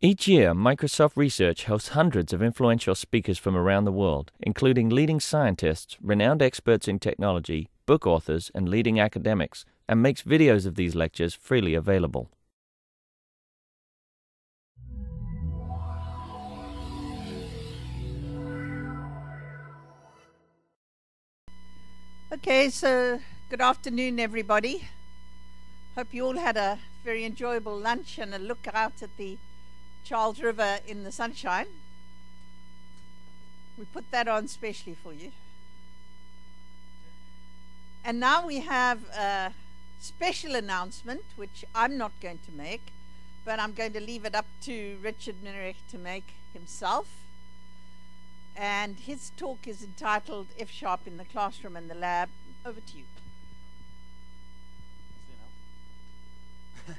Each year, Microsoft Research hosts hundreds of influential speakers from around the world, including leading scientists, renowned experts in technology, book authors, and leading academics, and makes videos of these lectures freely available. Okay, so good afternoon, everybody. Hope you all had a very enjoyable lunch and a look out at the Charles River in the sunshine. We put that on specially for you. And now we have a special announcement, which I'm not going to make, but I'm going to leave it up to Richard Minerich to make himself. And his talk is entitled F Sharp in the Classroom and the Lab. Over to you.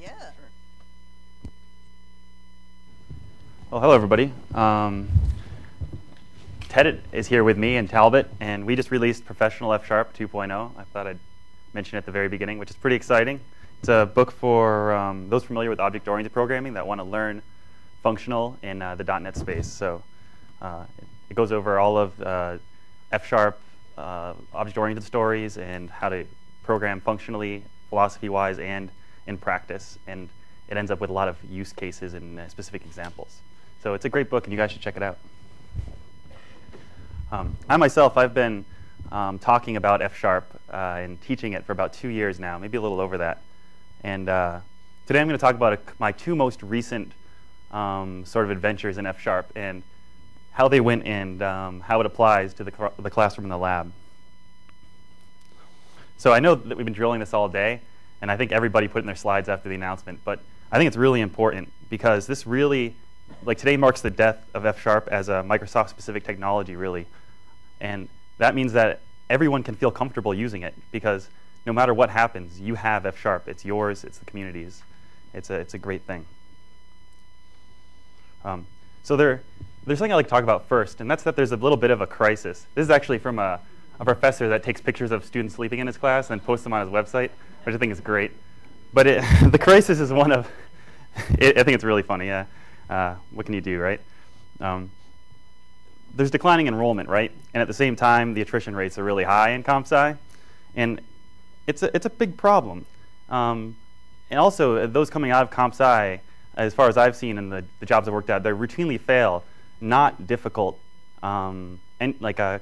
yeah. Well, hello everybody. Um, Ted is here with me and Talbott, and we just released Professional F Sharp 2.0. I thought I'd mention it at the very beginning, which is pretty exciting. It's a book for um, those familiar with object-oriented programming that want to learn functional in uh, the .NET space. So uh, it goes over all of uh, F Sharp uh, object-oriented stories and how to program functionally, philosophy-wise, and in practice. And it ends up with a lot of use cases and uh, specific examples. So it's a great book, and you guys should check it out. Um, I myself, I've been um, talking about F Sharp uh, and teaching it for about two years now, maybe a little over that. And uh, today I'm going to talk about a, my two most recent um, sort of adventures in F Sharp and how they went and um, how it applies to the, the classroom and the lab. So I know that we've been drilling this all day, and I think everybody put in their slides after the announcement, but I think it's really important because this really like today marks the death of F Sharp as a Microsoft specific technology, really. And that means that everyone can feel comfortable using it because no matter what happens, you have F Sharp. It's yours, it's the community's. It's a, it's a great thing. Um, so there, there's something I like to talk about first, and that's that there's a little bit of a crisis. This is actually from a, a professor that takes pictures of students sleeping in his class and posts them on his website, which I think is great. But it, the crisis is one of, it, I think it's really funny, yeah uh, what can you do, right? Um, there's declining enrollment, right? And at the same time, the attrition rates are really high in comp sci, and it's a, it's a big problem. Um, and also, uh, those coming out of comp sci, as far as I've seen in the, the jobs I've worked at, they routinely fail not difficult um, and like uh,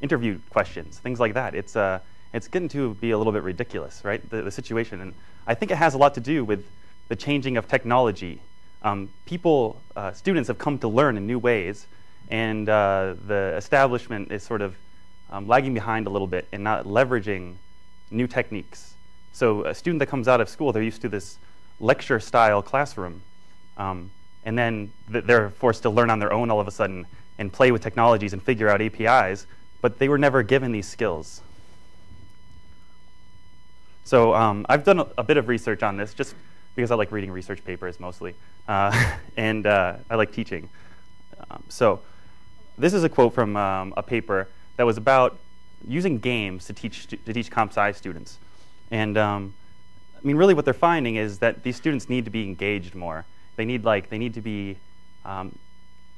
interview questions, things like that. It's uh, it's getting to be a little bit ridiculous, right? The, the situation, and I think it has a lot to do with the changing of technology um, people, uh, students have come to learn in new ways, and uh, the establishment is sort of um, lagging behind a little bit and not leveraging new techniques. So a student that comes out of school, they're used to this lecture-style classroom, um, and then th they're forced to learn on their own all of a sudden and play with technologies and figure out APIs, but they were never given these skills. So um, I've done a, a, bit of research on this, just because I like reading research papers mostly, uh, and uh, I like teaching. Um, so this is a quote from um, a paper that was about using games to teach to teach comp sci students, and um, I mean really what they're finding is that these students need to be engaged more. They need like they need to be um,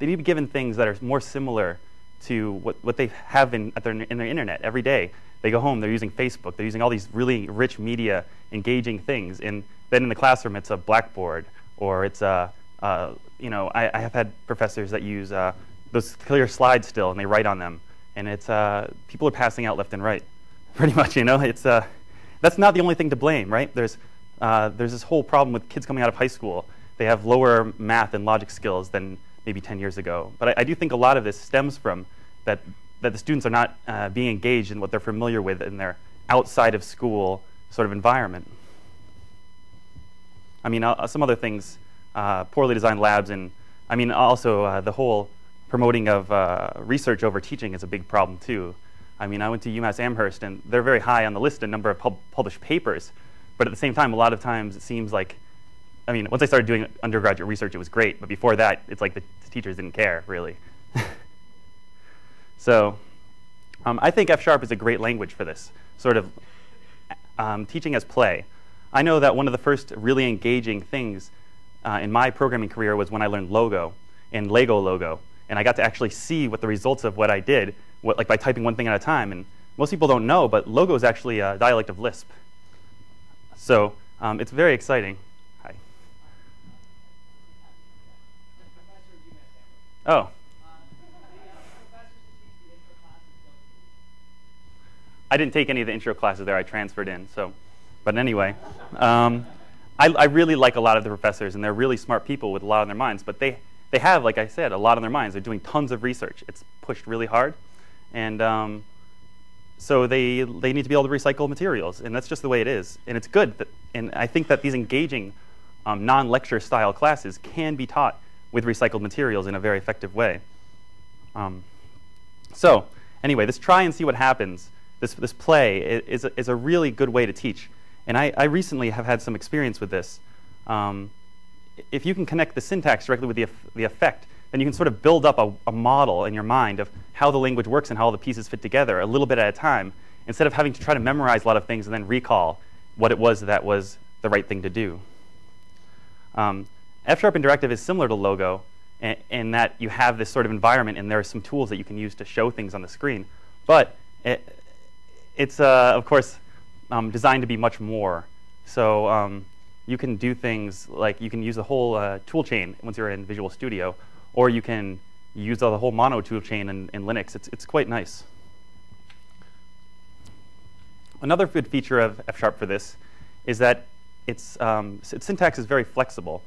they need to be given things that are more similar to what, what they have in, their, in their internet every day. They go home, they're using Facebook, they're using all these really rich media, engaging things. And then in the classroom, it's a blackboard or it's a, uh, you know, I, I, have had professors that use uh, those clear slides still and they write on them. And it's, uh, people are passing out left and right, pretty much, you know. It's, uh, that's not the only thing to blame, right? There's, uh, there's this whole problem with kids coming out of high school. They have lower math and logic skills than maybe 10 years ago. But I, I do think a lot of this stems from that, that the students are not uh, being engaged in what they're familiar with in their outside of school sort of environment. I mean, uh, some other things, uh, poorly designed labs, and I mean, also uh, the whole promoting of uh, research over teaching is a big problem too. I mean, I went to UMass Amherst, and they're very high on the list in number of pub published papers, but at the same time, a lot of times it seems like I mean, once I started doing undergraduate research, it was great. But before that, it's like the, the teachers didn't care, really. so um, I think F Sharp is a great language for this, sort of um, teaching as play. I know that one of the first really engaging things uh, in my programming career was when I learned Logo and Lego Logo, and I got to actually see what the results of what I did, what, like by typing one thing at a time. And most people don't know, but Logo is actually a dialect of Lisp. So um, it's very exciting. Hi. Oh. I didn't take any of the intro classes there. I transferred in. So, but anyway, um, I, I, really like a lot of the professors, and they're really smart people with a lot on their minds. But they they have, like I said, a lot on their minds. They're doing tons of research. It's pushed really hard, and um, so they they need to be able to recycle materials, and that's just the way it is. And it's good. That, and I think that these engaging um, non-lecture style classes can be taught with recycled materials in a very effective way. Um, so anyway, this try and see what happens this, this play is a, is a really good way to teach. And I, I recently have had some experience with this. Um, if you can connect the syntax directly with the, the effect, then you can sort of build up a, a, model in your mind of how the language works and how all the pieces fit together a little bit at a time, instead of having to try to memorize a lot of things and then recall what it was that was the right thing to do. Um, F-sharp interactive is similar to Logo in, in, that you have this sort of environment and there are some tools that you can use to show things on the screen. But it, it's, uh, of course, um, designed to be much more. So um, you can do things like you can use the whole uh, tool chain once you're in Visual Studio, or you can use the whole mono tool chain in, in Linux. It's, it's quite nice. Another good feature of F-sharp for this is that its, um, its syntax is very flexible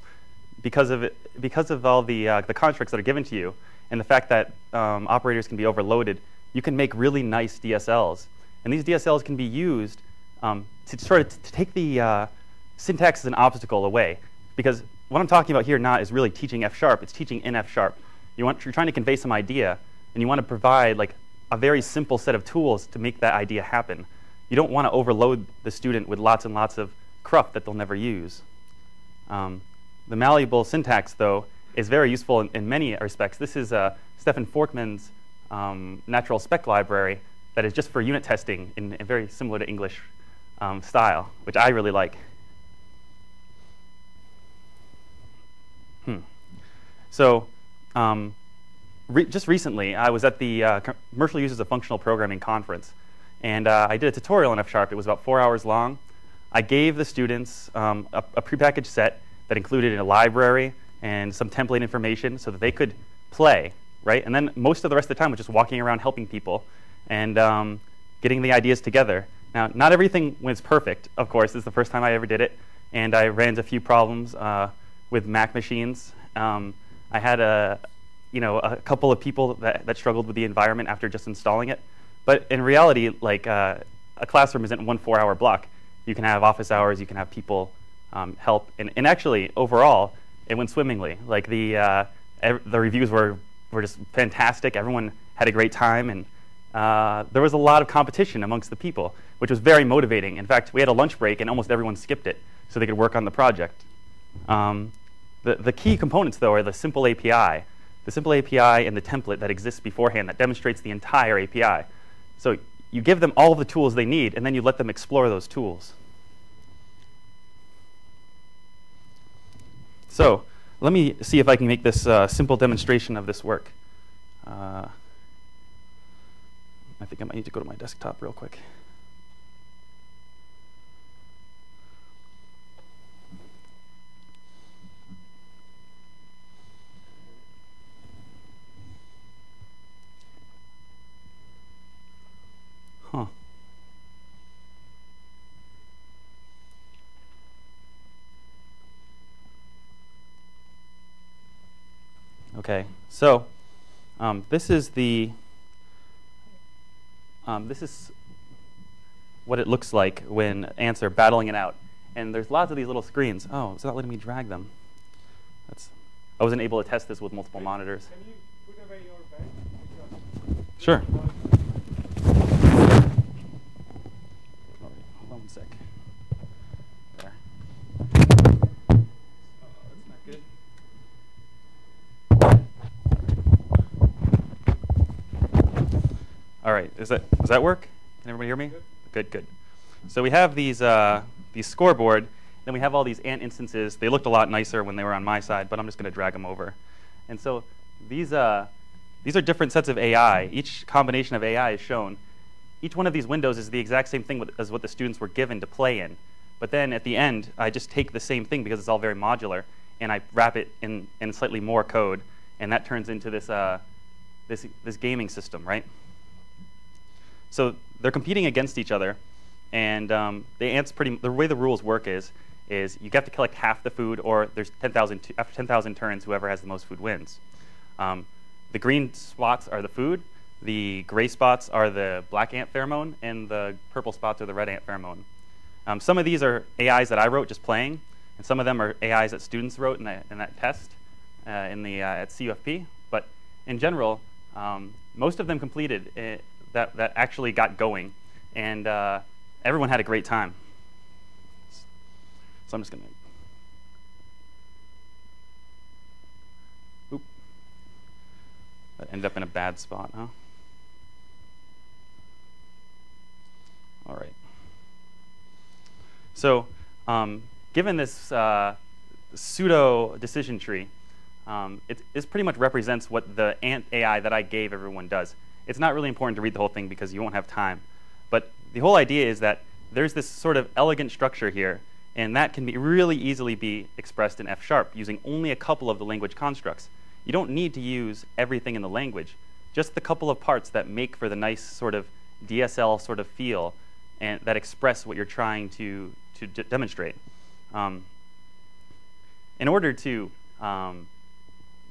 because of, it, because of all the, uh, the constructs that are given to you and the fact that um, operators can be overloaded, you can make really nice DSLs. And these DSLs can be used um, to sort of to take the uh, syntax as an obstacle away. Because what I'm talking about here not is really teaching F sharp, it's teaching in F sharp. You want, you're trying to convey some idea, and you want to provide like a very simple set of tools to make that idea happen. You don't want to overload the student with lots and lots of cruft that they'll never use. Um, the malleable syntax, though, is very useful in, in many respects. This is uh, Steffen Forkmann's um, NaturalSpec library, that is just for unit testing in, a very similar to English um, style, which I really like. Hmm. So um, re just recently, I was at the uh, Commercial Uses of Functional Programming conference, and uh, I did a tutorial in F-sharp. It was about four hours long. I gave the students um, a, a prepackaged set that included a library and some template information so that they could play, right? And then most of the rest of the time was just walking around helping people and um, getting the ideas together. Now, not everything was perfect, of course. This is the first time I ever did it, and I ran into a few problems uh, with Mac machines. Um, I had a, you know, a couple of people that, that struggled with the environment after just installing it. But in reality, like uh, a classroom isn't one four-hour block. You can have office hours. You can have people um, help, and, and actually, overall, it went swimmingly. Like the uh, the reviews were were just fantastic. Everyone had a great time, and uh, there was a lot of competition amongst the people, which was very motivating. In fact, we had a lunch break and almost everyone skipped it so they could work on the project. Um, the, the key components, though, are the simple API, the simple API and the template that exists beforehand that demonstrates the entire API. So you give them all the tools they need, and then you let them explore those tools. So let me see if I can make this uh, simple demonstration of this work. Uh, I think I might need to go to my desktop real quick. Huh. Okay, so um, this is the um, this is what it looks like when ants are battling it out. And there's lots of these little screens. Oh, it's not letting me drag them. That's, I wasn't able to test this with multiple monitors. Can you put away your bag? Sure. Hold on one sec. There. All right, is that does that work? Can everybody hear me? Good, good. good. So we have these uh, these scoreboard, Then we have all these ant instances. They looked a lot nicer when they were on my side, but I'm just going to drag them over. And so these, uh, these are different sets of AI. Each combination of AI is shown. Each one of these windows is the exact same thing with, as what the students were given to play in. But then at the end, I just take the same thing because it's all very modular, and I wrap it in, in slightly more code, and that turns into this, uh, this, this gaming system, right? So they're competing against each other, and um, the ants pretty. The way the rules work is is you have to collect half the food, or there's 10,000 after 10,000 turns, whoever has the most food wins. Um, the green spots are the food, the gray spots are the black ant pheromone, and the purple spots are the red ant pheromone. Um, some of these are AIs that I wrote just playing, and some of them are AIs that students wrote in that, in that test uh, in the, uh, at CUFP. But in general, um, most of them completed uh, that, that actually got going, and uh, everyone had a great time. So I'm just going to. That ended up in a bad spot, huh? All right. So, um, given this uh, pseudo decision tree, um, it, this pretty much represents what the ant AI that I gave everyone does. It's not really important to read the whole thing because you won't have time. But the whole idea is that there's this sort of elegant structure here, and that can be really easily be expressed in F sharp using only a couple of the language constructs. You don't need to use everything in the language, just the couple of parts that make for the nice sort of DSL sort of feel and that express what you're trying to, to demonstrate. Um, in order to um,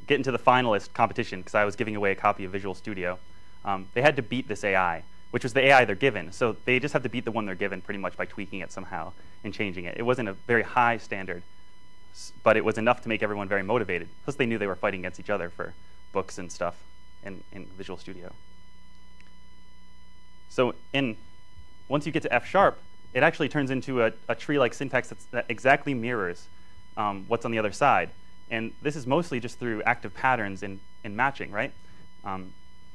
get into the finalist competition, because I was giving away a copy of Visual Studio, um, they had to beat this AI, which was the AI they're given. So they just have to beat the one they're given pretty much by tweaking it somehow and changing it. It wasn't a very high standard, but it was enough to make everyone very motivated. Plus, they knew they were fighting against each other for books and stuff in, in Visual Studio. So in once you get to F sharp, it actually turns into a, a tree-like syntax that exactly mirrors um, what's on the other side. And this is mostly just through active patterns in, in matching, right? Um,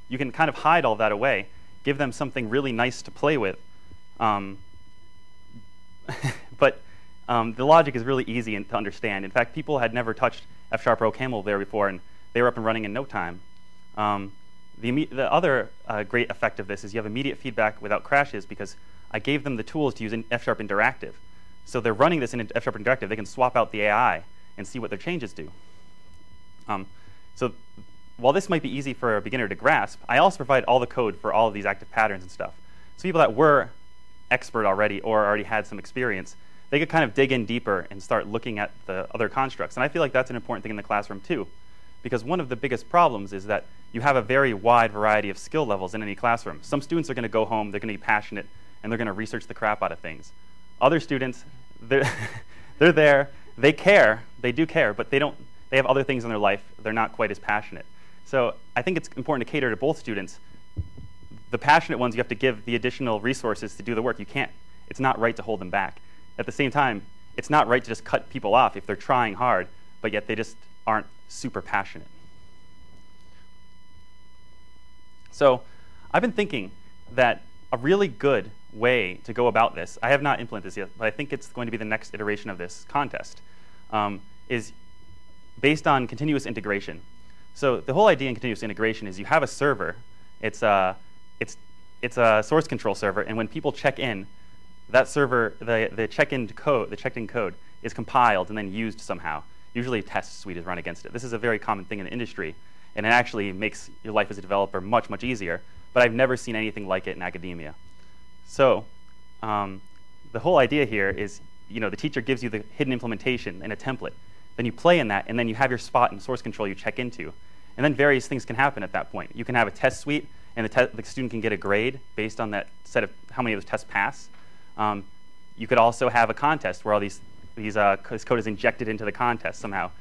you can kind of hide all that away, give them something really nice to play with. Um, but um, the logic is really easy to understand. In fact, people had never touched F sharp or OCaml there before, and they were up and running in no time. Um, the, the, other uh, great effect of this is you have immediate feedback without crashes because I gave them the tools to use in F sharp interactive. So they're running this in F sharp interactive. They can swap out the AI and see what their changes do. Um, so while this might be easy for a beginner to grasp, I also provide all the code for all of these active patterns and stuff. So people that were expert already or already had some experience, they could kind of dig in deeper and start looking at the other constructs. And I feel like that's an important thing in the classroom too. Because one of the biggest problems is that you have a very wide variety of skill levels in any classroom. Some students are going to go home, they're going to be passionate, and they're going to research the crap out of things. Other students, they're, they're there, they care, they do care, but they don't, they have other things in their life, they're not quite as passionate. So I think it's important to cater to both students. The passionate ones, you have to give the additional resources to do the work. You can't, it's not right to hold them back. At the same time, it's not right to just cut people off if they're trying hard, but yet they just aren't super passionate. So I've been thinking that a really good way to go about this, I have not implemented this yet, but I think it's going to be the next iteration of this contest, um, is based on continuous integration. So the whole idea in continuous integration is you have a server. It's a, it's, it's a source control server, and when people check in, that server, the, the check-in code, the checked-in code is compiled and then used somehow. Usually a test suite is run against it. This is a very common thing in the industry, and it actually makes your life as a developer much, much easier. But I've never seen anything like it in academia. So um, the whole idea here is, you know, the teacher gives you the hidden implementation in a template. Then you play in that, and then you have your spot in source control you check into. And then various things can happen at that point. You can have a test suite, and the, the student can get a grade based on that set of how many of those tests pass. Um, you could also have a contest where all these, these uh, this code is injected into the contest somehow.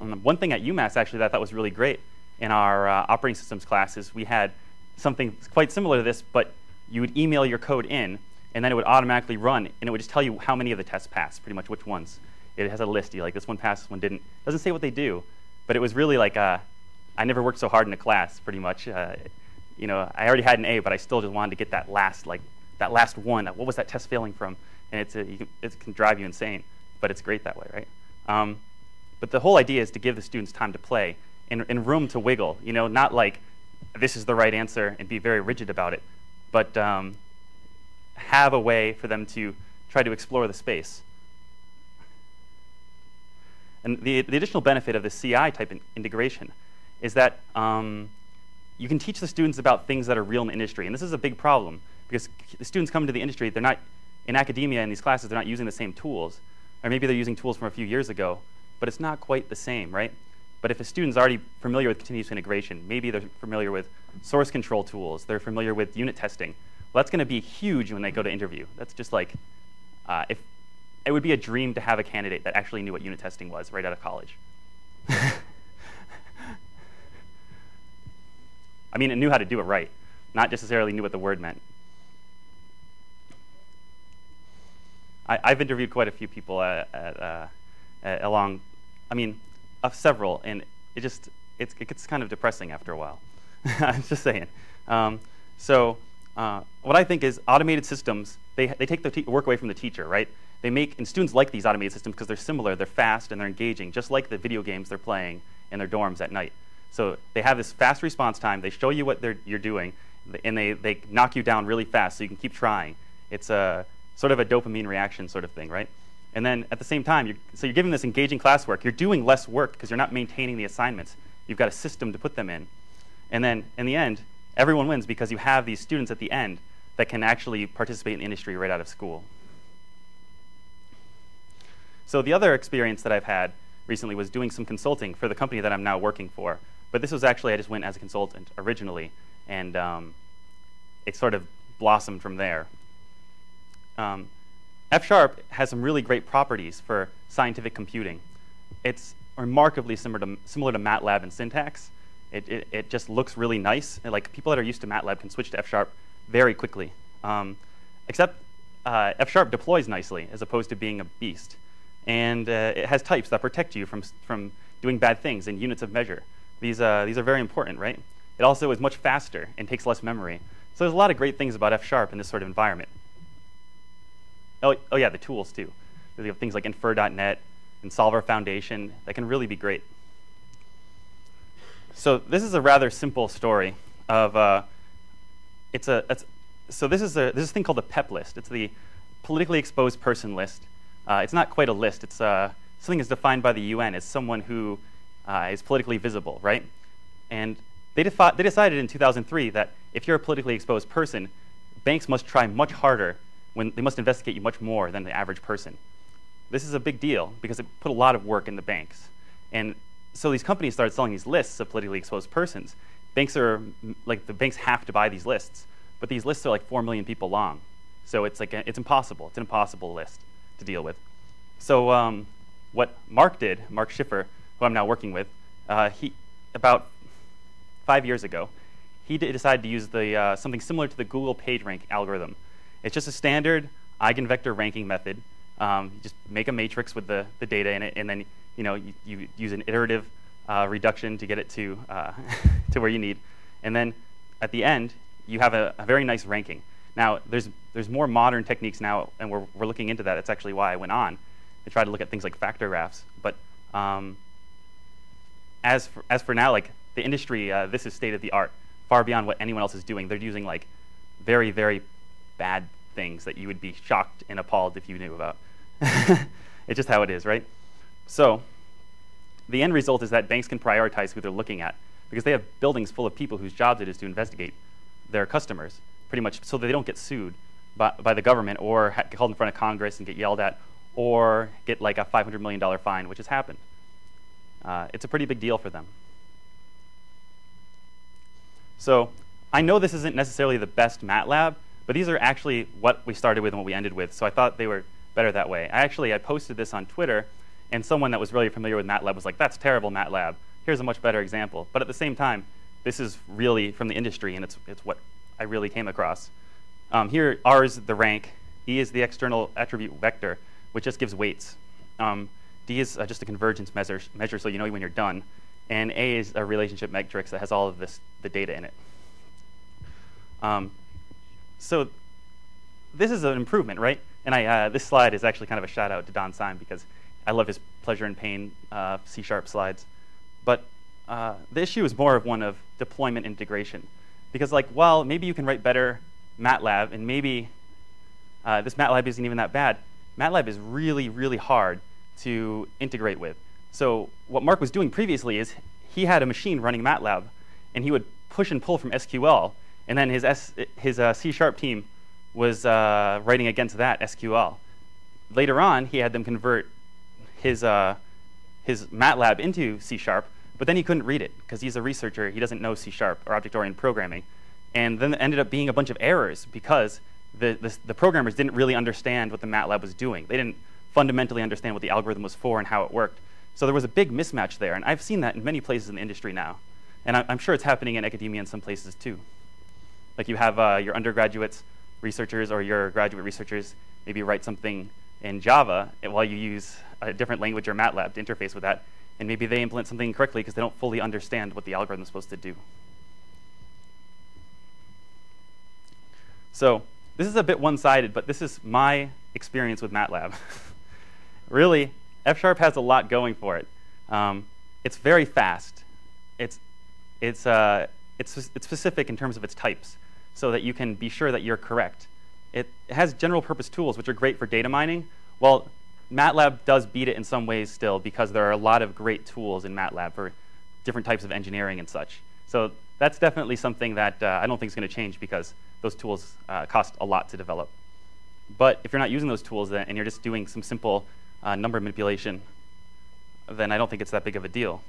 Um, one thing at UMass actually that I thought was really great in our uh, operating systems classes, we had something quite similar to this, but you would email your code in, and then it would automatically run, and it would just tell you how many of the tests passed, pretty much which ones. It has a list. You like this one passed, this one didn't. Doesn't say what they do, but it was really like uh, I never worked so hard in a class, pretty much. Uh, you know, I already had an A, but I still just wanted to get that last, like that last one. What was that test failing from? And it's a, can, it can drive you insane. but it's great that way, right? Um, but the whole idea is to give the students time to play and, and room to wiggle. You know, not like this is the right answer and be very rigid about it, but um, have a way for them to try to explore the space. And the, the additional benefit of the CI type in integration is that um, you can teach the students about things that are real in industry. And this is a big problem because the students come into the industry, they're not in academia in these classes, they're not using the same tools. Or maybe they're using tools from a few years ago, but it's not quite the same, right? But if a student's already familiar with continuous integration, maybe they're familiar with source control tools, they're familiar with unit testing, well, that's going to be huge when they go to interview. That's just like, uh, if it would be a dream to have a candidate that actually knew what unit testing was right out of college. I mean, it knew how to do it right, not necessarily knew what the word meant. I, have interviewed quite a few people at, at, uh, at, along, I mean, uh, several, and it just it gets kind of depressing after a while. I'm just saying. Um, so uh, what I think is automated systems, they, they take the work away from the teacher, right? They make, and students like these automated systems because they're similar, they're fast, and they're engaging, just like the video games they're playing in their dorms at night. So they have this fast response time, they show you what you're doing, and they, they knock you down really fast so you can keep trying. It's a sort of a dopamine reaction sort of thing, right? And then at the same time, you're, so you're giving this engaging classwork. You're doing less work because you're not maintaining the assignments. You've got a system to put them in. And then in the end, everyone wins because you have these students at the end that can actually participate in industry right out of school. So the other experience that I've had recently was doing some consulting for the company that I'm now working for. But this was actually, I just went as a consultant originally, and um, it sort of blossomed from there. Um, F Sharp has some really great properties for scientific computing. It's remarkably similar to, similar to MATLAB in syntax. It, it, it just looks really nice. And like people that are used to MATLAB can switch to F Sharp very quickly. Um, except uh, F Sharp deploys nicely as opposed to being a beast. And uh, it has types that protect you from, from doing bad things in units of measure. These, uh, these are very important, right? It also is much faster and takes less memory. So there's a lot of great things about F Sharp in this sort of environment. Oh, oh yeah, the tools too. We have things like Infer.net and Solver Foundation that can really be great. So this is a rather simple story of uh, it's a it's, so this is a this is a thing called the PEP list. It's the politically exposed person list. Uh, it's not quite a list. It's uh, something that's defined by the UN as someone who uh, is politically visible, right? And they, they decided in 2003 that if you're a politically exposed person, banks must try much harder when they must investigate you much more than the average person. This is a big deal because it put a lot of work in the banks. And so these companies started selling these lists of politically exposed persons. Banks are like the banks have to buy these lists, but these lists are like four million people long. So it's like a, it's impossible. It's an impossible list to deal with. So um, what Mark did, Mark Schiffer, who I'm now working with, uh, he about five years ago, he decided to use the uh, something similar to the Google PageRank algorithm. It's just a standard eigenvector ranking method. Um, you just make a matrix with the, the data in it, and then you know you, you use an iterative uh, reduction to get it to uh, to where you need, and then at the end you have a, a, very nice ranking. Now there's there's more modern techniques now, and we're we're looking into that. That's actually why I went on to try to look at things like factor graphs. But um, as for, as for now, like the industry, uh, this is state of the art, far beyond what anyone else is doing. They're using like very very bad things that you would be shocked and appalled if you knew about. it's just how it is, right? So the end result is that banks can prioritize who they're looking at because they have buildings full of people whose jobs it is to investigate their customers, pretty much so that they don't get sued by, by the government or called in front of Congress and get yelled at or get like a $500 million fine, which has happened. Uh, it's a pretty big deal for them. So I know this isn't necessarily the best MATLAB, but these are actually what we started with and what we ended with, so I thought they were better that way. I actually I posted this on Twitter, and someone that was really familiar with MATLAB was like, that's terrible, MATLAB. Here's a much better example. But at the same time, this is really from the industry, and it's, it's what I really came across. Um, here, R is the rank, E is the external attribute vector, which just gives weights. Um, D is uh, just a convergence measure, measure, so you know when you're done. And A is a relationship matrix that has all of this, the data in it. Um, so this is an improvement, right? And I, uh, this slide is actually kind of a shout out to Don Syme because I love his pleasure and pain uh, C sharp slides. But uh, the issue is more of one of deployment integration. Because, like, well, maybe you can write better MATLAB, and maybe uh, this MATLAB isn't even that bad. MATLAB is really, really hard to integrate with. So what Mark was doing previously is he had a machine running MATLAB, and he would push and pull from SQL, and then his, S, his uh, C-sharp team was uh, writing against that SQL. Later on, he had them convert his, uh, his MATLAB into C-sharp, but then he couldn't read it because he's a researcher. He doesn't know C-sharp or object-oriented programming. And then it ended up being a bunch of errors because the, the, the programmers didn't really understand what the MATLAB was doing. They didn't fundamentally understand what the algorithm was for and how it worked. So there was a big mismatch there, and I've seen that in many places in the industry now. And I, am sure it's happening in academia in some places too. Like you have uh, your undergraduates, researchers, or your graduate researchers maybe write something in Java while you use a different language or MATLAB to interface with that, and maybe they implement something incorrectly because they don't fully understand what the algorithm is supposed to do. So this is a bit one-sided, but this is my experience with MATLAB. really, F-sharp has a lot going for it. Um, it's very fast. It's, it's, uh, it's, it's specific in terms of its types, so that you can be sure that you're correct. It has general purpose tools, which are great for data mining. Well, MATLAB does beat it in some ways still, because there are a lot of great tools in MATLAB for different types of engineering and such. So that's definitely something that uh, I don't think is going to change because those tools uh, cost a lot to develop. But if you're not using those tools then, and you're just doing some simple uh, number manipulation, then I don't think it's that big of a deal.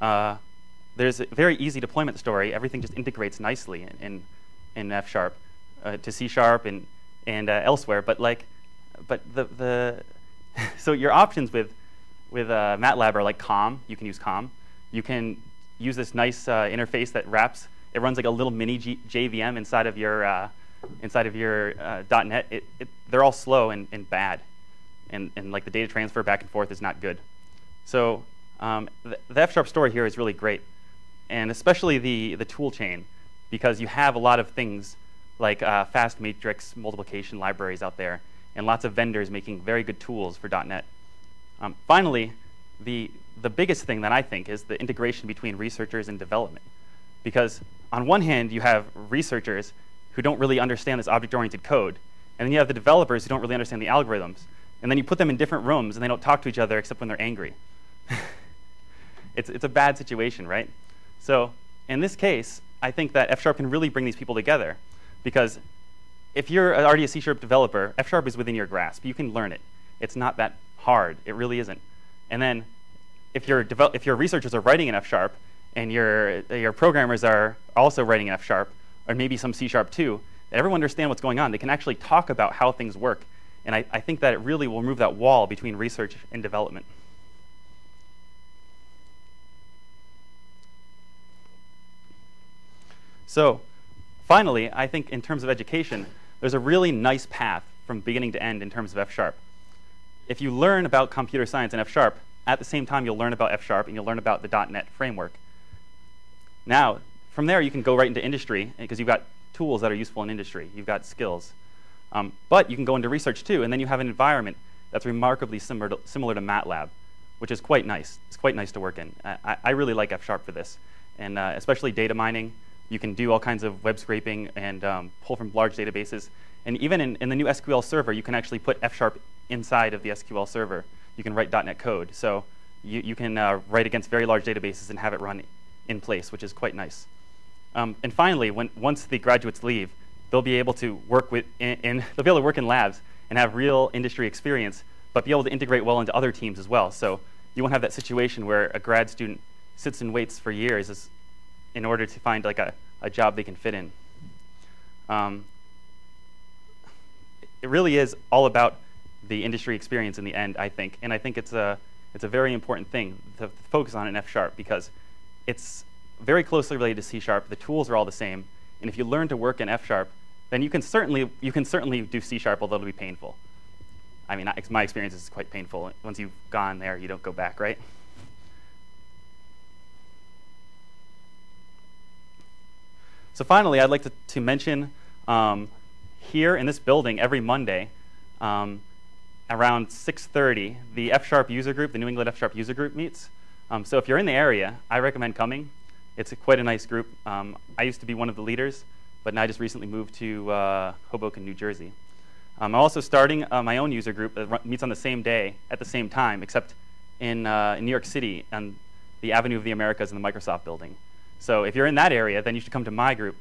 Uh, there's a very easy deployment story. Everything just integrates nicely in, in, in F sharp uh, to C sharp and, and uh, elsewhere. But like, but the, the so your options with, with MATLAB are like COM. You can use COM. You can use this nice uh, interface that wraps. It runs like a little mini G JVM inside of your uh, inside of your uh, .NET. It, it, they're all slow and, and bad, and and like the data transfer back and forth is not good. So um, the, the F sharp story here is really great, and especially the the tool chain, because you have a lot of things like uh, fast matrix multiplication libraries out there, and lots of vendors making very good tools for .NET. Um, finally, the the biggest thing that I think is the integration between researchers and development. Because on one hand, you have researchers who don't really understand this object-oriented code, and then you have the developers who don't really understand the algorithms, and then you put them in different rooms and they don't talk to each other except when they're angry. it's, it's a bad situation, right? So in this case, I think that F-sharp can really bring these people together because if you're already a C-sharp developer, F-sharp is within your grasp. You can learn it. It's not that hard. It really isn't. And then if your, if your researchers are writing in F sharp and your, your programmers are also writing in F sharp, or maybe some C sharp too, everyone understand what's going on. They can actually talk about how things work. And I, I think that it really will remove that wall between research and development. So finally, I think in terms of education, there's a really nice path from beginning to end in terms of F sharp. If you learn about computer science in F sharp, at the same time, you'll learn about F Sharp and you'll learn about the .NET framework. Now, from there, you can go right into industry because you've got tools that are useful in industry. You've got skills. Um, but you can go into research too, and then you have an environment that's remarkably similar to, similar to MATLAB, which is quite nice. It's quite nice to work in. I, I really like F Sharp for this, and uh, especially data mining. You can do all kinds of web scraping and um, pull from large databases. And even in, in the new SQL server, you can actually put F Sharp inside of the SQL server you can write .NET code. So you, you can uh, write against very large databases and have it run in place, which is quite nice. Um, and finally, when, once the graduates leave, they'll be able to work with in, in, they'll be able to work in labs and have real industry experience, but be able to integrate well into other teams as well. So you won't have that situation where a grad student sits and waits for years in order to find like a, a job they can fit in. Um, it really is all about the industry experience in the end, I think. And I think it's a, it's a very important thing to focus on in F Sharp because it's very closely related to C Sharp. The tools are all the same. And if you learn to work in F Sharp, then you can certainly, you can certainly do C Sharp, although it'll be painful. I mean, my experience is quite painful. Once you've gone there, you don't go back, right? So finally, I'd like to, to mention um, here in this building every Monday, um, around 6:30, the F Sharp user group, the New England F Sharp user group meets. Um, so if you're in the area, I recommend coming. It's a, quite a nice group. Um, I used to be one of the leaders, but now I just recently moved to uh, Hoboken, New Jersey. Um, I'm also starting uh, my own user group that meets on the same day at the same time, except in, uh, in New York City on the Avenue of the Americas in the Microsoft building. So if you're in that area, then you should come to my group.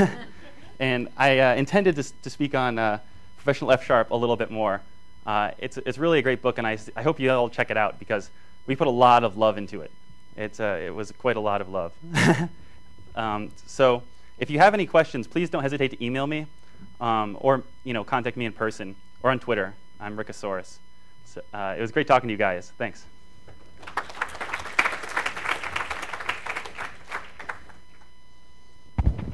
and I uh, intended to, to, speak on uh, Professional F Sharp a little bit more. Uh, it's, it's really a great book, and I, I hope you all check it out because we put a lot of love into it. It's, uh, it was quite a lot of love. um, so if you have any questions, please don't hesitate to email me um, or you know, contact me in person or on Twitter. I'm Rickosaurus. So, uh, it was great talking to you guys. Thanks.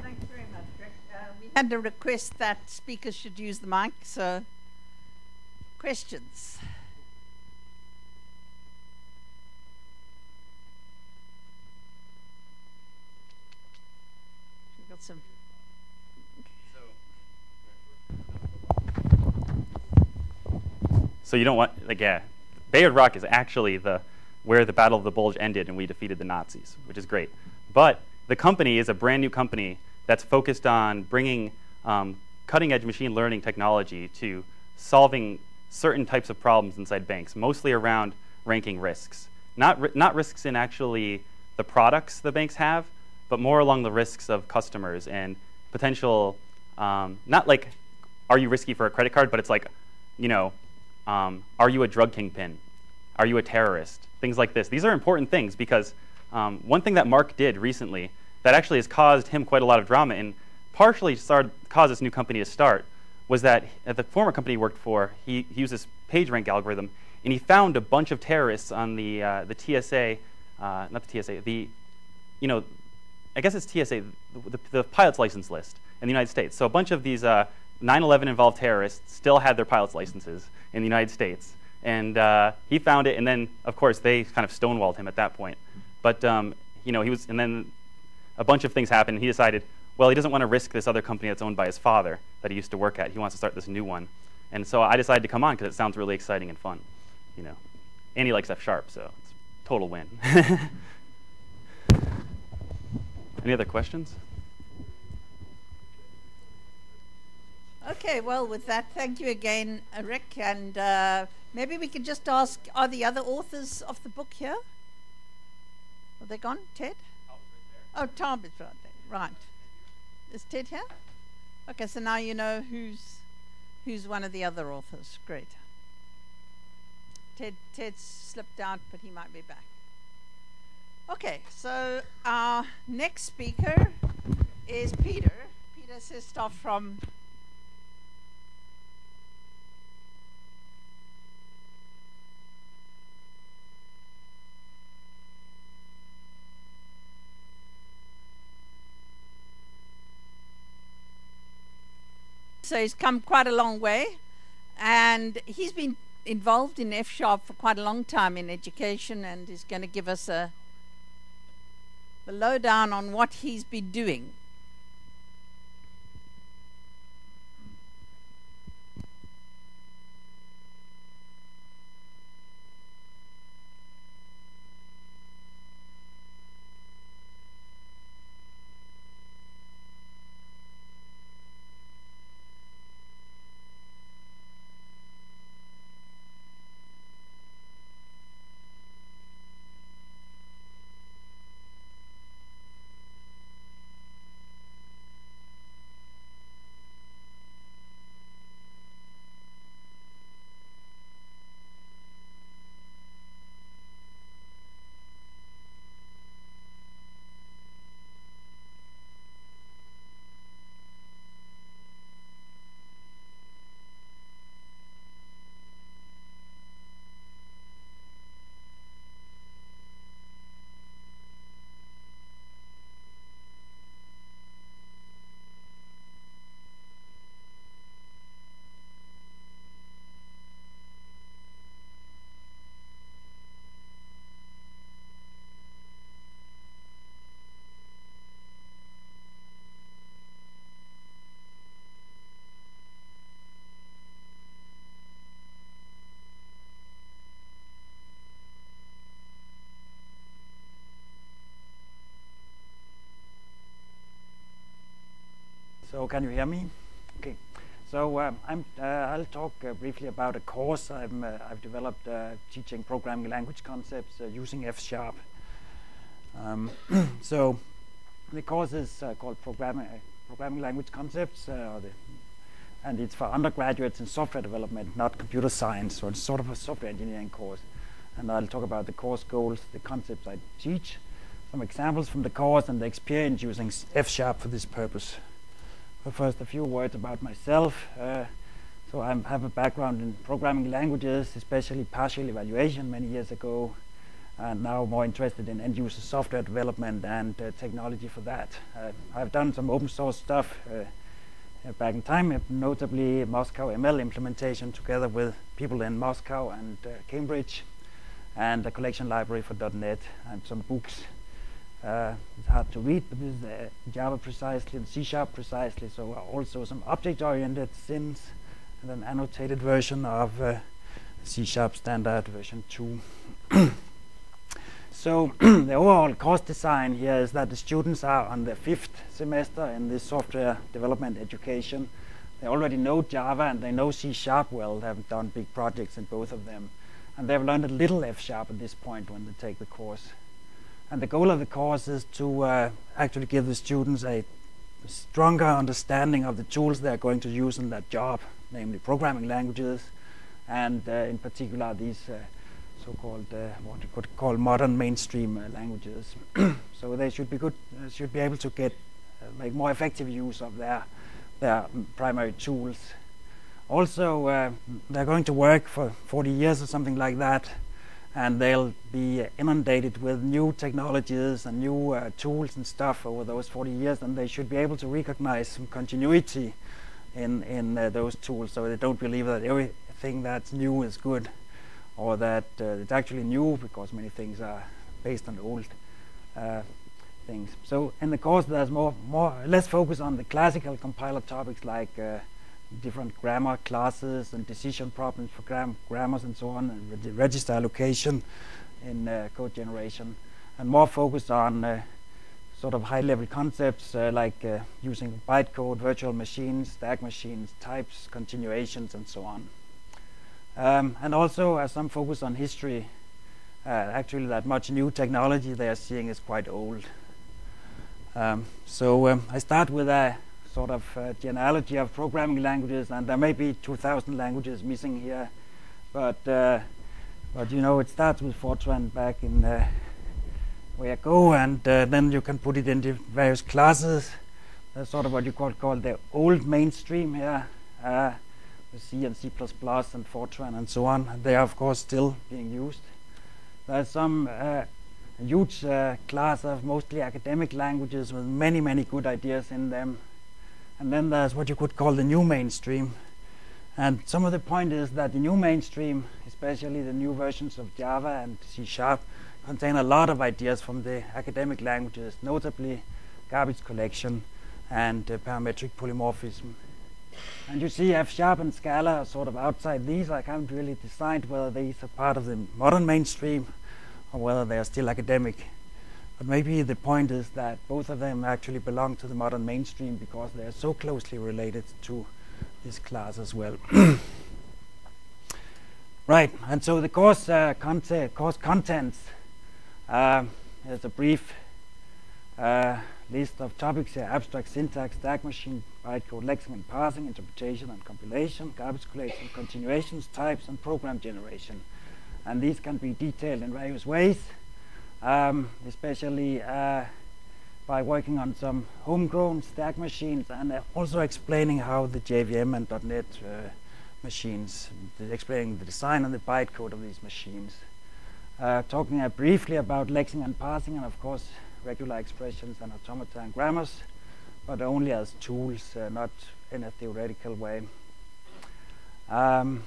Thanks very much, Rick. Uh, we had a request that speakers should use the mic, so questions. We've got some. So you don't want like yeah, Bayard Rock is actually the where the Battle of the Bulge ended and we defeated the Nazis, which is great. But the company is a brand new company that's focused on bringing um, cutting edge machine learning technology to solving certain types of problems inside banks, mostly around ranking risks. Not, not risks in actually the products the banks have, but more along the risks of customers and potential, um, not like, are you risky for a credit card, but it's like, you know, um, are you a drug kingpin? Are you a terrorist? Things like this. These are important things because um, one thing that Mark did recently that actually has caused him quite a lot of drama and partially started, caused this new company to start was that at the former company he worked for, he, he used this PageRank algorithm and he found a bunch of terrorists on the, uh, the TSA, uh, not the TSA, the, you know, I guess it's TSA, the, the, pilot's license list in the United States. So a bunch of these 9/11 uh, involved terrorists still had their pilot's licenses in the United States. And uh, he found it, and then, of course, they kind of stonewalled him at that point. But, um, you know, he was, and then a bunch of things happened, and he decided, well, he doesn't want to risk this other company that's owned by his father that he used to work at. He wants to start this new one. And so I decided to come on because it sounds really exciting and fun, you know. And he likes F sharp, so it's total win. Any other questions? Okay, well, with that, thank you again, uh, Rick. And uh, maybe we could just ask are the other authors of the book here? Are they gone? Ted? Oh, Tom is right there. Right. Is Ted here? Okay, so now you know who's who's one of the other authors. Great. Ted Ted slipped out, but he might be back. Okay, so our next speaker is Peter. Peter Sestoft from So he's come quite a long way. And he's been involved in F Sharp for quite a long time in education and is going to give us a the lowdown on what he's been doing. So can you hear me? Okay. So um, I'm, uh, I'll talk uh, briefly about a course I'm, uh, I've developed uh, teaching programming language concepts uh, using F Sharp. Um, so the course is uh, called Programming, programming Language Concepts, the, and it's for undergraduates in software development, not computer science. So it's sort of a software engineering course. And I'll talk about the course goals, the concepts I teach, some examples from the course, and the experience using F Sharp for this purpose. But first, a few words about myself. Uh, so I have a background in programming languages, especially partial evaluation many years ago, and now more interested in end-user software development and uh, technology for that. Uh, I've done some open source stuff uh, uh, back in time, uh, notably Moscow ML implementation together with people in Moscow and Cambridge, and a collection library for .NET and some books uh, it's hard to read, but this is uh, Java precisely and C Sharp precisely. So also some object-oriented SINs and an annotated version of uh, C Sharp standard version 2. so the overall course design here is that the students are on the fifth semester in this software development education. They already know Java and they know C Sharp well. They have done big projects in both of them. And they've learned a little F Sharp at this point when they take the course. And the goal of the course is to uh, actually give the students a stronger understanding of the tools they're going to use in that job, namely programming languages, and uh, in particular these uh, so-called uh, what you could call modern mainstream uh, languages. so they should be good, uh, should be able to get make more effective use of their their primary tools. Also, they're going to work for 40 years or something like that and they'll be inundated with new technologies and new uh, tools and stuff over those 40 years, and they should be able to recognize some continuity in in uh, those tools, so they don't believe that everything that's new is good, or that uh, it's actually new because many things are based on old uh, things. So in the course, there's more more less focus on the classical compiler topics like uh, different grammar classes and decision problems for gram grammars and so on, and re register allocation in uh, code generation, and more focused on uh, sort of high-level concepts uh, like uh, using bytecode, virtual machines, stack machines, types, continuations, and so on. Um, and also some focus on history. Uh, actually, that much new technology they are seeing is quite old. Um, so um, I start with a sort of uh, genealogy of programming languages, and there may be 2,000 languages missing here, but uh, but you know it starts with Fortran back in uh, where I go, and uh, then you can put it into various classes. That's sort of what you call call the old mainstream here, uh, the C and C++ and Fortran and so on. They are of course still being used. There's some huge uh, class of mostly academic languages with many, many good ideas in them. And then there's what you could call the new mainstream. And some of the point is that the new mainstream, especially the new versions of Java and C Sharp, contain a lot of ideas from the academic languages, notably garbage collection and uh, parametric polymorphism. And you see F Sharp and Scala are sort of outside these. I can't really decide whether these are part of the modern mainstream or whether they are still academic. But maybe the point is that both of them actually belong to the modern mainstream because they are so closely related to this class as well. right, and so the course, uh, content, course contents uh, is a brief uh, list of topics here, abstract syntax, stack machine, bytecode, lexing and parsing, interpretation and compilation, garbage collection, continuations, types, and program generation. And these can be detailed in various ways um, especially uh, by working on some homegrown stack machines and uh, also explaining how the JVM and .NET uh, machines, explaining the design and the bytecode of these machines. Uh, talking uh, briefly about lexing and parsing and of course regular expressions and automata and grammars, but only as tools, uh, not in a theoretical way. Um,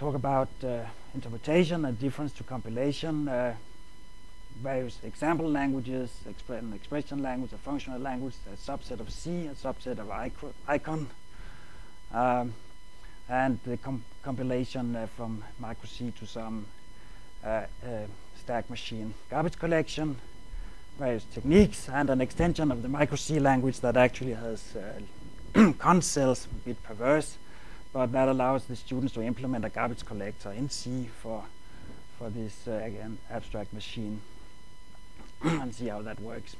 talk about interpretation and difference to compilation, uh, various example languages, expre expression language, a functional language, a subset of C, a subset of icon, um, and the com compilation uh, from micro C to some uh, uh, stack machine. Garbage collection, various techniques and an extension of the micro C language that actually has uh, const cells, a bit perverse, but that allows the students to implement a garbage collector in C for, for this, uh, again, abstract machine and see how that works.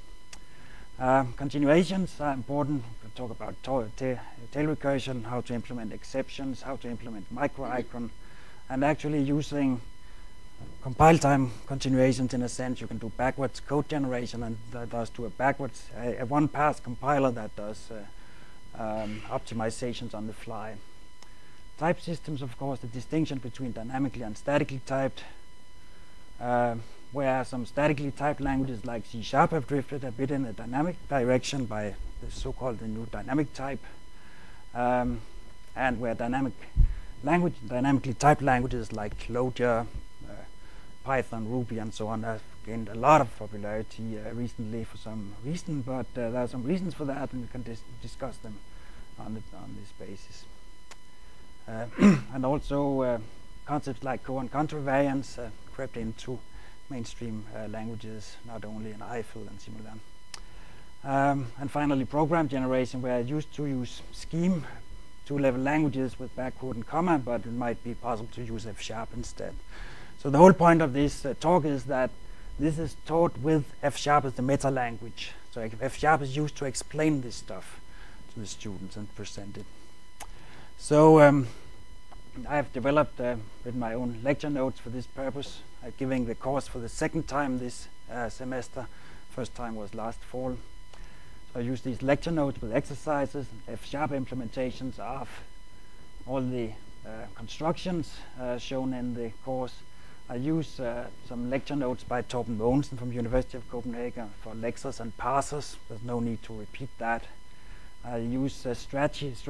Uh, continuations are important. We talk about tail recursion, how to implement exceptions, how to implement micro-icon, and actually using compile time continuations in a sense. You can do backwards code generation, and that does do a backwards, a, a one-pass compiler that does uh, um, optimizations on the fly. Type systems, of course, the distinction between dynamically and statically typed. Uh, where some statically typed languages like C Sharp have drifted a bit in the dynamic direction by the so-called the new dynamic type, um, and where dynamic language, dynamically typed languages like Clojure, uh, Python, Ruby, and so on have gained a lot of popularity uh, recently for some reason, but uh, there are some reasons for that, and we can dis discuss them on, the, on this basis. Uh, and also uh, concepts like co and contravariance uh, crept into mainstream languages, not only in Eiffel and similar. Um, and finally, program generation, where I used to use Scheme, two-level languages with backward and comma, but it might be possible to use F-sharp instead. So the whole point of this uh, talk is that this is taught with F-sharp as the meta language. So F-sharp is used to explain this stuff to the students and present it. So um, I've developed, uh, written my own lecture notes for this purpose, uh, giving the course for the second time this uh, semester. First time was last fall. So I use these lecture notes with exercises, F-sharp implementations of all the uh, constructions uh, shown in the course. I use uh, some lecture notes by Torben Mogensen from University of Copenhagen for lexers and parsers. There's no need to repeat that. I use uh, Strachey's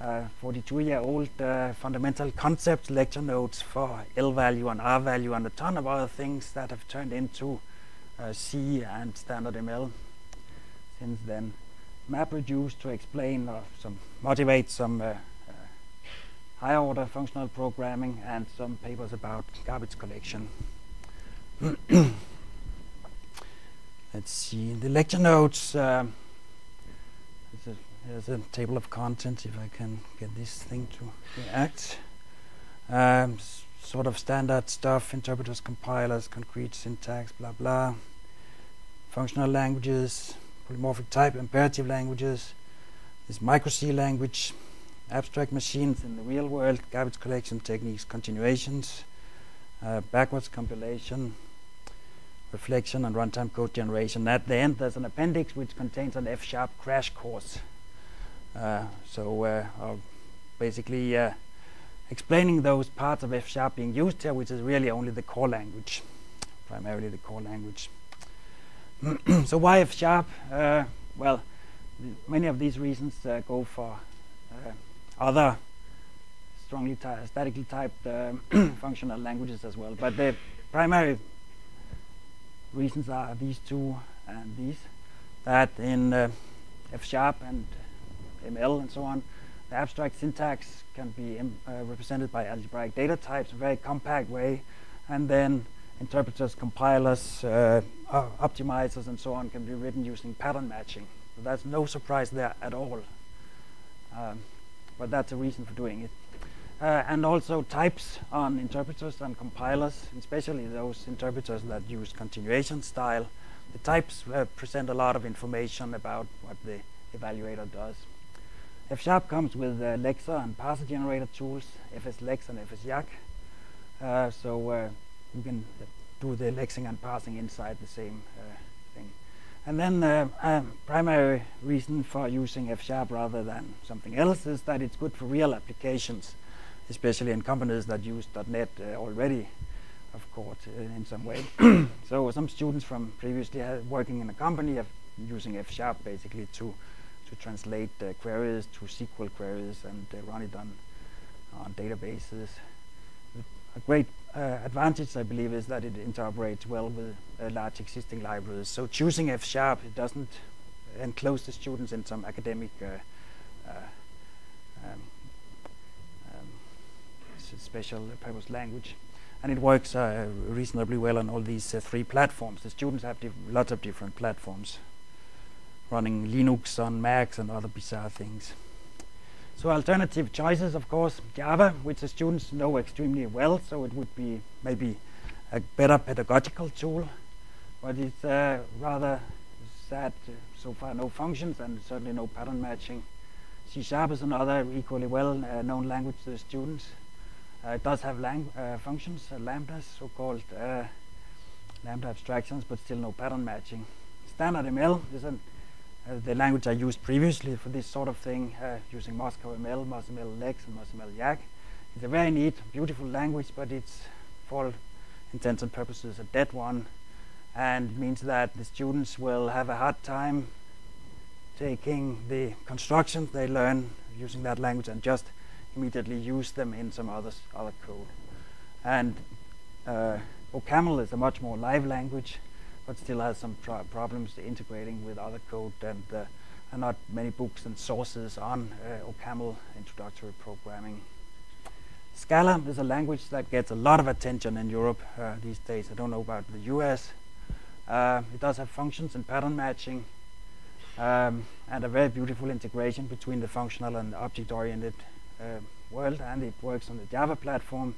42-year-old uh, uh, fundamental concepts lecture notes for L value and R value and a ton of other things that have turned into uh, C and standard ML since then. MapReduce to explain or some motivate some uh, uh, higher order functional programming and some papers about garbage collection. Let's see, the lecture notes Here's a table of contents if I can get this thing to react. Um, sort of standard stuff, interpreters, compilers, concrete syntax, blah blah. Functional languages, polymorphic type, imperative languages, this micro C language, abstract machines in the real world, garbage collection techniques, continuations, uh, backwards compilation, reflection and runtime code generation. At the end, there's an appendix which contains an F-sharp crash course so uh, basically uh, explaining those parts of F sharp being used here, which is really only the core language, primarily the core language. so why F sharp? Uh, well, many of these reasons uh, go for uh, other strongly ty statically typed functional languages as well. But the primary reasons are these two and these. That in F sharp and ML and so on. The abstract syntax can be uh, represented by algebraic data types in a very compact way, and then interpreters, compilers, uh, uh, optimizers, and so on can be written using pattern matching. So that's no surprise there at all. Um, but that's a reason for doing it. Uh, and also types on interpreters and compilers, especially those interpreters that use continuation style. The types uh, present a lot of information about what the evaluator does. F-sharp comes with uh, lexer and parser generator tools, fslex and fsyacc. Uh, so uh, you can do the lexing and parsing inside the same uh, thing. And then uh, um, primary reason for using F-sharp rather than something else is that it's good for real applications, especially in companies that use .NET uh, already, of course, in some way. so some students from previously working in a company have using F-sharp basically to to translate uh, queries to SQL queries and uh, run it on, on databases. A great uh, advantage, I believe, is that it interoperates well with large existing libraries. So choosing F sharp, it doesn't enclose the students in some academic um, um, special purpose language. and it works uh, reasonably well on all these uh, three platforms. The students have lots of different platforms, running Linux on Macs and other bizarre things. So alternative choices, of course, Java, which the students know extremely well, so it would be maybe a better pedagogical tool, but it's uh, rather sad. Uh, so far, no functions and certainly no pattern matching. C Sharp is another equally well-known uh, language to the students. Uh, it does have uh, functions, uh, lambdas, so-called uh, lambda abstractions, but still no pattern matching. Standard ML is an, the language I used previously for this sort of thing, using Moscow ML, MosML Lex, and MosML Yac. It's a very neat, beautiful language, but it's for all intents and purposes a dead one, and means that the students will have a hard time taking the constructions they learn using that language and just immediately use them in some other, other code. And uh, OCaml is a much more live language, but still has some pro problems integrating with other code and uh, are not many books and sources on uh, OCaml introductory programming. Scala is a language that gets a lot of attention in Europe uh, these days. I don't know about the US. Uh, it does have functions and pattern matching, um, and a very beautiful integration between the functional and object-oriented uh, world, and it works on the Java platform,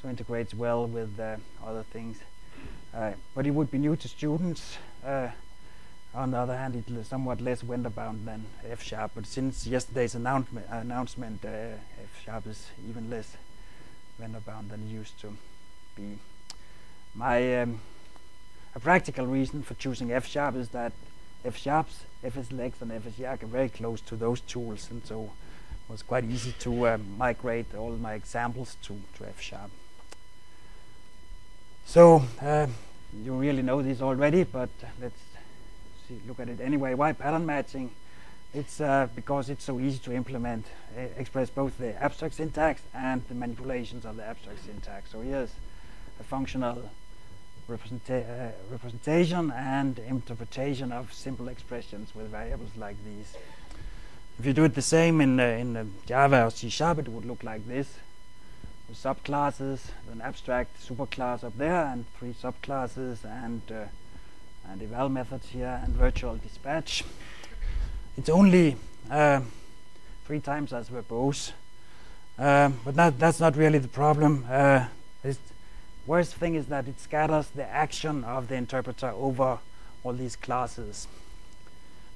so integrates well with uh, other things. Uh, but it would be new to students. Uh, on the other hand, it's somewhat less vendor-bound than F-sharp, but since yesterday's announcement, announcement uh, F-sharp is even less vendor-bound than it used to be. My um, a practical reason for choosing F-sharp is that F-sharps, FSLex and FSYACC are very close to those tools, and so it was quite easy to migrate all my examples to, to F-sharp. So uh, you really know this already, but let's see, look at it anyway. Why pattern matching? It's uh, because it's so easy to implement, uh, express both the abstract syntax and the manipulations of the abstract syntax. So here's a functional representa uh, representation and interpretation of simple expressions with variables like these. If you do it the same in, uh, in uh, Java or C Sharp, it would look like this. With subclasses, an abstract superclass up there, and three subclasses, and, uh, and eval methods here, and virtual dispatch. It's only uh, three times as verbose, um, but that, that's not really the problem. Uh, Worst thing is that it scatters the action of the interpreter over all these classes.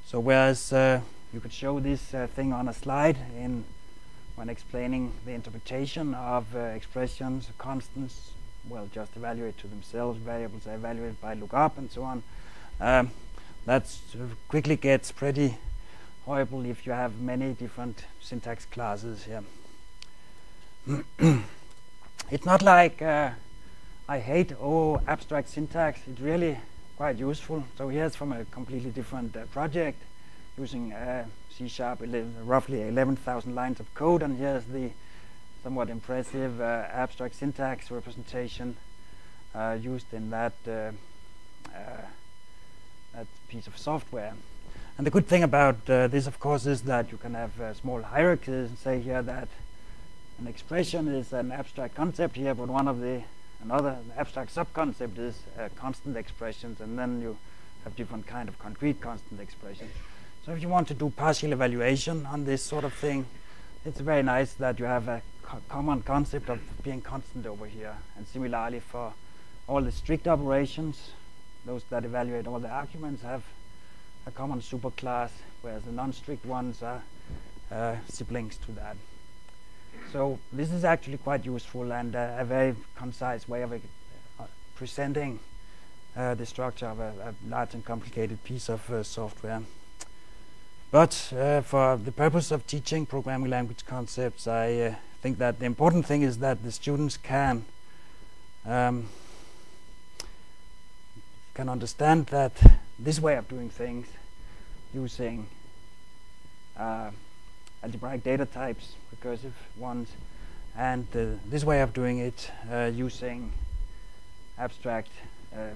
So whereas uh, you could show this uh, thing on a slide in when explaining the interpretation of uh, expressions, constants, well, just evaluate to themselves, variables are evaluated by lookup and so on. Um, that quickly gets pretty horrible if you have many different syntax classes here. it's not like uh, I hate oh abstract syntax. It's really quite useful. So here's from a completely different uh, project using uh, C Sharp, roughly 11,000 lines of code, and here's the somewhat impressive uh, abstract syntax representation uh, used in that uh, uh, that piece of software. And the good thing about this, of course, is that you can have small hierarchies. Say here that an expression is an abstract concept here, but one of the Another abstract subconcept is uh, constant expressions, and then you have different kind of concrete constant expressions. So if you want to do partial evaluation on this sort of thing, it's very nice that you have a co common concept of being constant over here. And similarly for all the strict operations, those that evaluate all the arguments have a common superclass, whereas the non-strict ones are uh, siblings to that. So this is actually quite useful and uh, a very concise way of uh, presenting uh, the structure of a, a, large and complicated piece of uh, software. But uh, for the purpose of teaching programming language concepts, I uh, think that the important thing is that the students can um, can understand that this way of doing things using algebraic data types, recursive ones, and uh, this way of doing it uh, using abstract uh,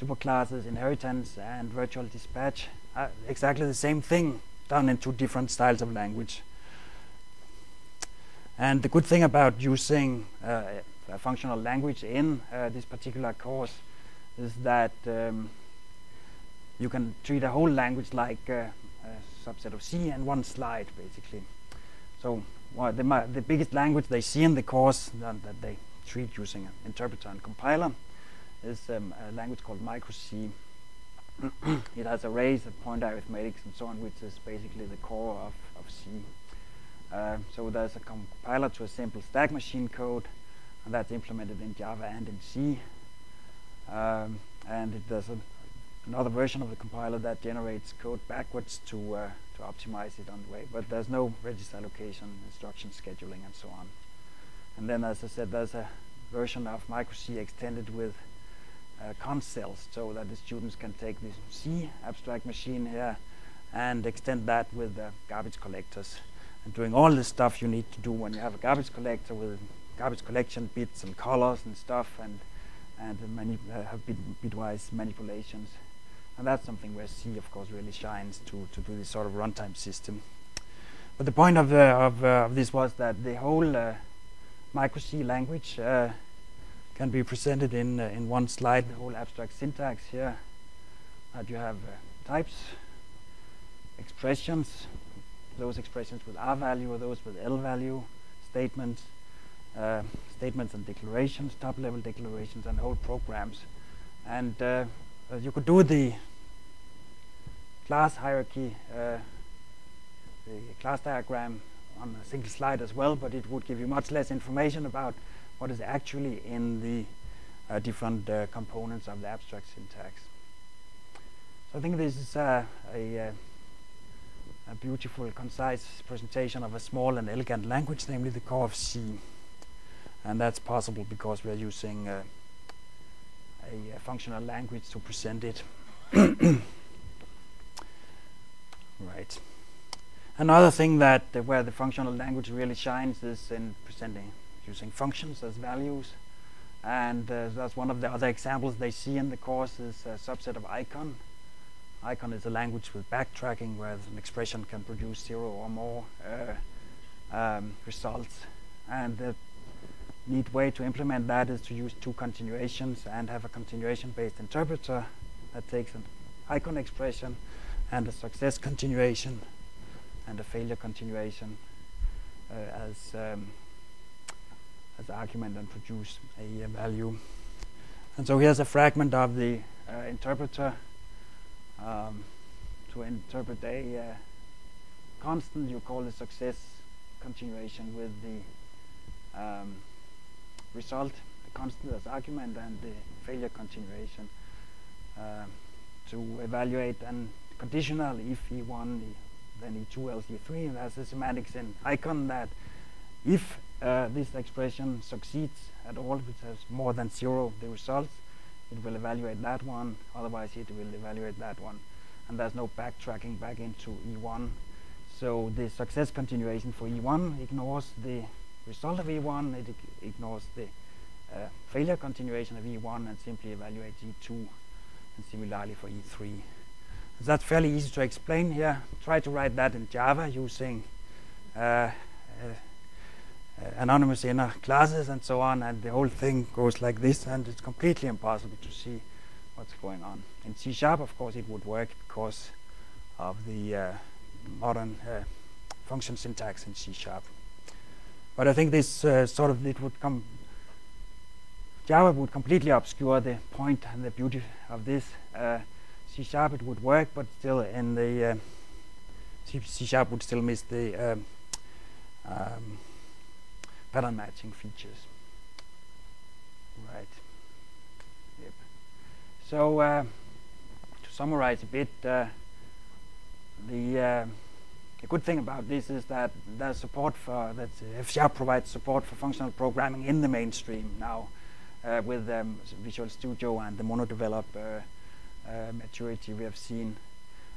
superclasses, inheritance, and virtual dispatch are exactly the same thing done in two different styles of language. And the good thing about using uh, uh, functional language in uh, this particular course is that um, you can treat a whole language like uh, a subset of C in one slide, basically. So well, the, the biggest language they see in the course that, that they treat using an interpreter and compiler is um, a language called micro-C. it has arrays of point arithmetics and so on, which is basically the core of, of C. Uh, so there's a compiler to a simple stack machine code, and that's implemented in Java and in C. Um, and it, there's a, another version of the compiler that generates code backwards to uh, to optimize it on the way. But there's no register allocation, instruction scheduling, and so on. And then, as I said, there's a version of micro-C extended with uh, so that the students can take this C abstract machine here and extend that with uh, garbage collectors. And doing all the stuff you need to do when you have a garbage collector with garbage collection bits and colors and stuff and and many uh, have bit, bitwise manipulations. And that's something where C of course really shines to to do this sort of runtime system. But the point of, uh, of, uh, of this was that the whole uh, micro C language uh, can be presented in uh, in one slide the whole abstract syntax here that you have types expressions those expressions with R value or those with L value, statements, uh, statements and declarations, top-level declarations, and whole programs. And uh, uh, you could do the class hierarchy, uh, the class diagram on a single slide as well, but it would give you much less information about what is actually in the uh, different uh, components of the abstract syntax. So I think this is a a beautiful, concise presentation of a small and elegant language, namely the core of C. And that's possible because we are using uh, a, a, functional language to present it. right. Another thing that uh, where the functional language really shines is in presenting using functions as values. And that's one of the other examples they see in the course is a subset of icon Icon is a language with backtracking where an expression can produce zero or more uh, um, results. And the neat way to implement that is to use two continuations and have a continuation-based interpreter that takes an icon expression and a success continuation and a failure continuation uh, as um, as argument and produce a, a value. And so here's a fragment of the uh, interpreter um, to interpret a uh, constant, you call the success continuation with the um, result, the constant as argument, and the failure continuation uh, to evaluate and conditional if E1, then E2, else E3. And that's the semantics in icon that if uh, this expression succeeds at all, which has more than zero the results, it will evaluate that one, otherwise it will evaluate that one. And there's no backtracking back into E1. So the success continuation for E1 ignores the result of E1, it ignores the uh, failure continuation of E1 and simply evaluates E2 and similarly for E3. That's fairly easy to explain here. Try to write that in Java using uh, uh, anonymous inner classes and so on, and the whole thing goes like this, and it's completely impossible to see what's going on. In C Sharp, of course, it would work because of the uh, modern uh, function syntax in C Sharp. But I think this uh, sort of, it would come, Java would completely obscure the point and the beauty of this. Uh, C Sharp, it would work, but still in the, uh, C, C Sharp would still miss the um, um, pattern matching features. Right. Yep. So uh, to summarize a bit, uh, the uh, good thing about this is that there's support for that F provides support for functional programming in the mainstream now uh, with um, Visual Studio and the MonoDevelop uh, uh, maturity we have seen.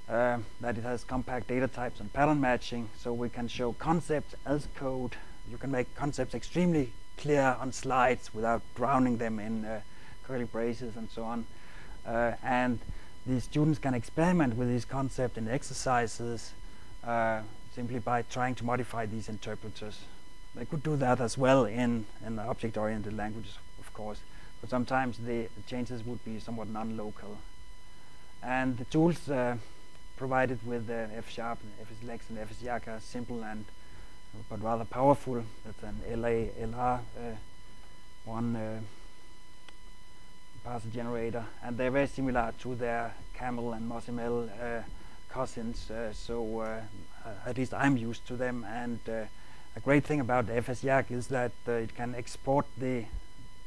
that it has compact data types and pattern matching, so we can show concepts as code you can make concepts extremely clear on slides without drowning them in uh, curly braces and so on. Uh, and the students can experiment with these concepts in exercises uh, simply by trying to modify these interpreters. they could do that as well in, in object-oriented languages, of course, but sometimes the changes would be somewhat non-local. And the tools uh, provided with uh, F Sharp, FSLex, and FSYACC are simple and but rather powerful. That's an LA LR uh, one uh, parser generator, and they're very similar to their Caml and MOSML uh, cousins. So at least I'm used to them. And a great thing about FSYACC is that it can export the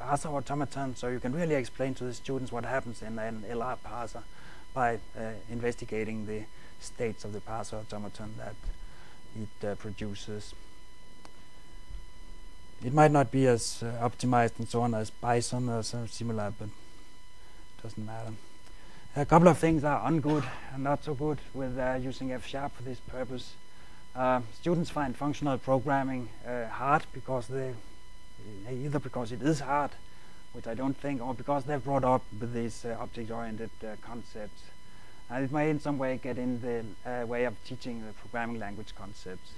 parser automaton, so you can really explain to the students what happens in an LR parser by uh, investigating the states of the parser automaton that it uh, produces. It might not be as uh, optimized and so on as Bison or something similar, but it doesn't matter. A couple of things are ungood and not so good with uh, using F Sharp for this purpose. Uh, students find functional programming uh, hard because they either because it is hard, which I don't think, or because they're brought up with these object-oriented concepts. And it may in some way get in the uh, way of teaching the programming language concepts.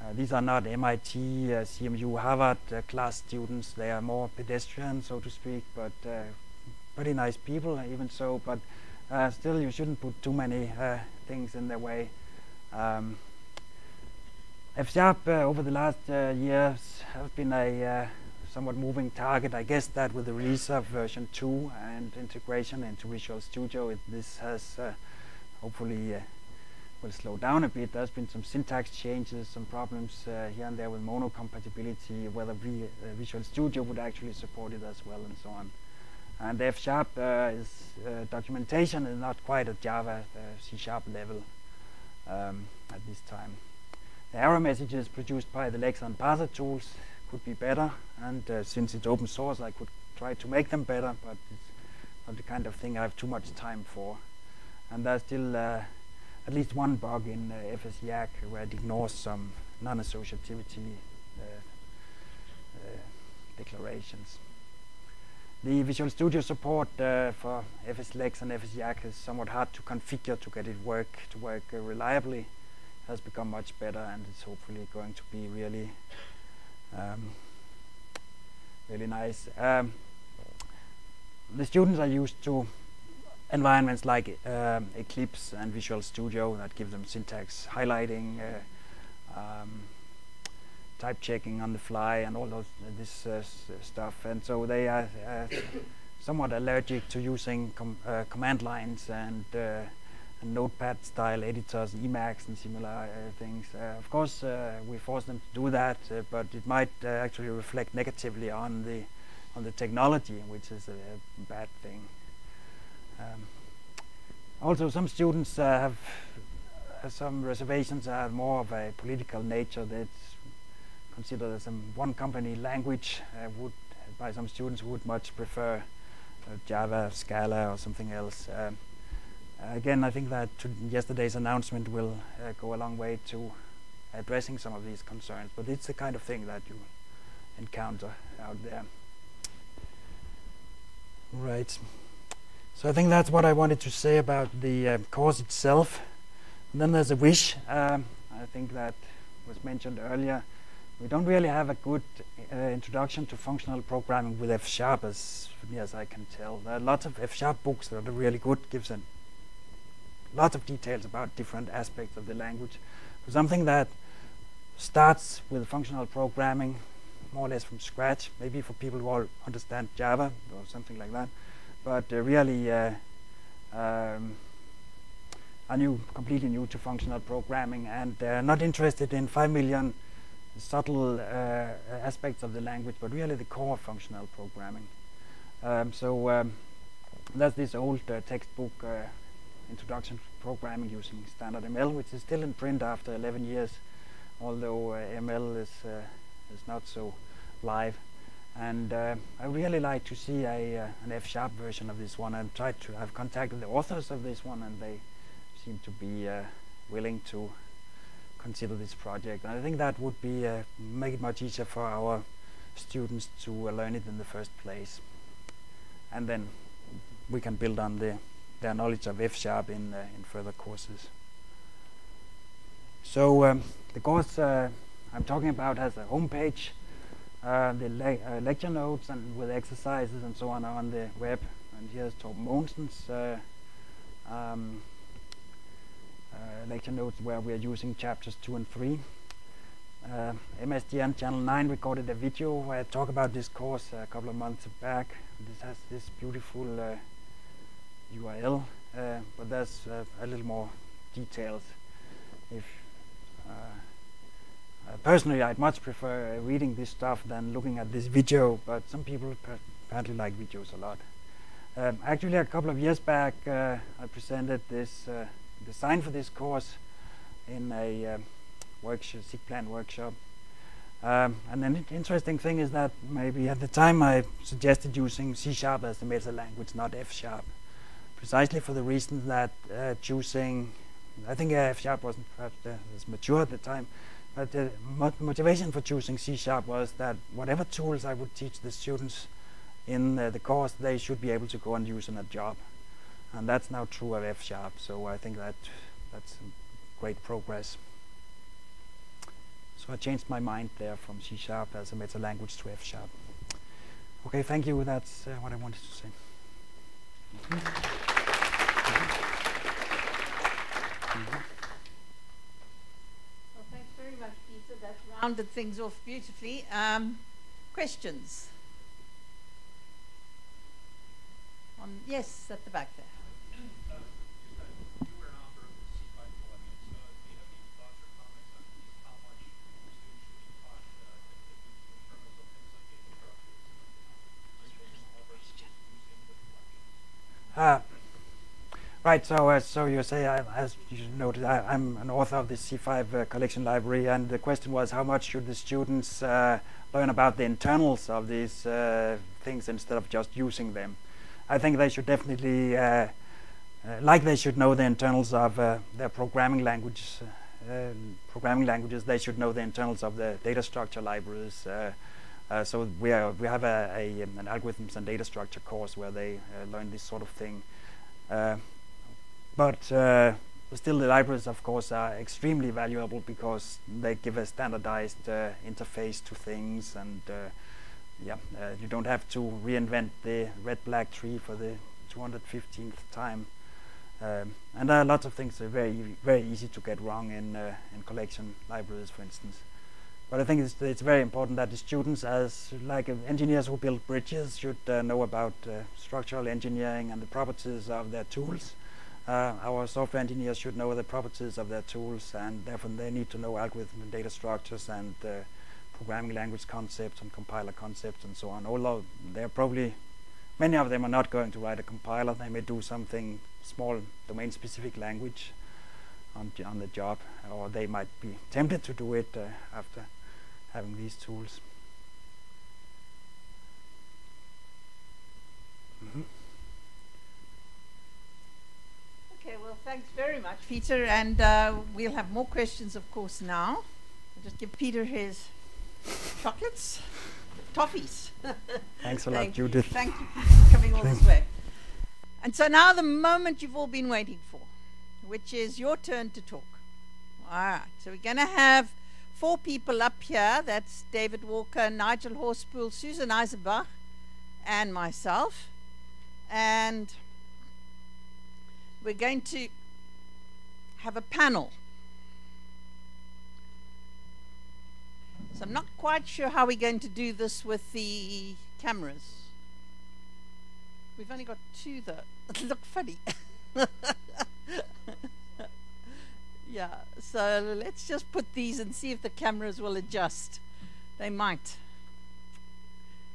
Uh, these are not MIT, uh, CMU, Harvard uh, class students. They are more pedestrian, so to speak, but pretty nice people, even so. But still, you shouldn't put too many things in their way. Um, F Sharp over the last years have been a somewhat moving target. I guess that with the release of version 2 and integration into Visual Studio, it, this has uh, hopefully uh, will slow down a bit. There's been some syntax changes, some problems uh, here and there with mono compatibility, whether v uh, Visual Studio would actually support it as well, and so on. And F Sharp uh, is documentation is not quite at Java C Sharp level um, at this time. The error messages produced by the Lexon parser tools could be better, and uh, since it's open source, I could try to make them better, but it's not the kind of thing I have too much time for. And there's still uh, at least one bug in uh, where it ignores some non-associativity uh, uh, declarations. The Visual Studio support uh, for FSLex and FSYACC is somewhat hard to configure to get it work to work reliably. Has become much better and it's hopefully going to be really um, really nice. Um, the students are used to environments like um, Eclipse and Visual Studio that give them syntax highlighting, uh, um, type checking on the fly, and all those uh, this uh, stuff. And so they are uh, somewhat allergic to using com uh, command lines and uh, notepad style editors, and Emacs and similar uh, things. Uh, of course, uh, we force them to do that, but it might actually reflect negatively on the on the technology, which is a, bad thing. Um, also, some students have some reservations are more of a political nature that's considered as a one company language uh, would by some students would much prefer uh, Java, Scala or something else. Again, I think that yesterday's announcement will uh, go a long way to addressing some of these concerns, but it's the kind of thing that you encounter out there. Right. So I think that's what I wanted to say about the uh, course itself. And then there's a wish. Um, I think that was mentioned earlier. We don't really have a good uh, introduction to functional programming with F Sharp, as I can tell. There are lots of F Sharp books that are really good, gives an lots of details about different aspects of the language. Something that starts with functional programming more or less from scratch, maybe for people who all understand Java or something like that, but uh, really uh, um, new, completely new to functional programming and they're not interested in 5 million subtle uh, aspects of the language, but really the core functional programming. Um, so um, that's this old uh, textbook uh, introduction to programming using standard ML, which is still in print after 11 years, although uh, ML is, uh, is not so live. And uh, I really like to see a, uh, an F-sharp version of this one and tried to, I've contacted the authors of this one and they seem to be uh, willing to consider this project. And I think that would be uh, make it much easier for our students to learn it in the first place. And then we can build on the their knowledge of F sharp in, uh, in further courses. So um, the course uh, I'm talking about has a homepage, uh, the le uh, lecture notes and with exercises and so on are on the web. And here's Torben Mogensen's um, uh, lecture notes where we are using chapters 2 and 3. Uh, MSDN Channel 9 recorded a video where I talk about this course a couple of months back. This has this beautiful URL, but there's a little more detailed. if uh, uh, personally I'd much prefer uh, reading this stuff than looking at this video but some people apparently like videos a lot. Um, actually a couple of years back I presented this design for this course in a um, workshop, SIGPLAN workshop. Um, and an interesting thing is that maybe at the time I suggested using C sharp as the meta language, not F sharp, precisely for the reason that uh, choosing I think F sharp wasn't perhaps uh, as mature at the time, but the motivation for choosing C sharp was that whatever tools I would teach the students in uh, the course, they should be able to go and use in a job. And that's now true of F sharp, so I think that that's great progress. So I changed my mind there from C sharp as a meta language to F sharp. Okay, thank you. That's uh, what I wanted to say. Well, thanks very much, Peter. That rounded things off beautifully. Um, questions? On, yes, at the back there. Uh, Right, so uh, so you say, I, as you noted, I, am an author of the C5 uh, collection library, and the question was how much should the students uh, learn about the internals of these uh, things instead of just using them? I think they should definitely, uh, uh, like they should know the internals of their programming languages, programming languages, they should know the internals of the data structure libraries. So we, are, we have a, a, an algorithms and data structure course where they learn this sort of thing. Uh, but uh, still, the libraries, of course, are extremely valuable because they give a standardized uh, interface to things, and uh, yeah, uh, you don't have to reinvent the red-black tree for the 215th time. Um, and there are lots of things that are very, very easy to get wrong in uh, in collection libraries, for instance. But I think it's, it's very important that the students, as like engineers who build bridges, should know about structural engineering and the properties of their tools. Uh, our software engineers should know the properties of their tools and therefore they need to know algorithm and data structures and uh, programming language concepts and compiler concepts and so on. Although they're probably, many of them are not going to write a compiler, they may do something small domain specific language on, on the job or they might be tempted to do it uh, after having these tools. Mm -hmm. Okay, well, thanks very much, Peter. And uh, we'll have more questions, of course, now. I'll just give Peter his chocolates, toffees. Thanks a lot, Judith. Thank you for coming all this way. And so now the moment you've all been waiting for, which is your turn to talk. All right, so we're going to have four people up here. That's David Walker, Nigel Horspool, Susan Eisenbach, and myself. And we're going to have a panel. So I'm not quite sure how we're going to do this with the cameras. We've only got two that look funny. yeah, so let's just put these and see if the cameras will adjust. They might.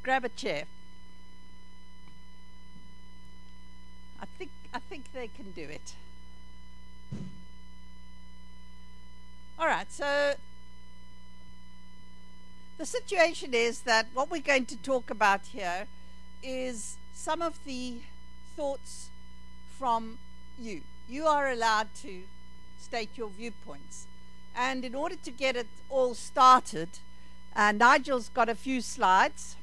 Grab a chair. I think I think they can do it. All right, so the situation is that what we're going to talk about here is some of the thoughts from you. You are allowed to state your viewpoints. And in order to get it all started, uh, Nigel's got a few slides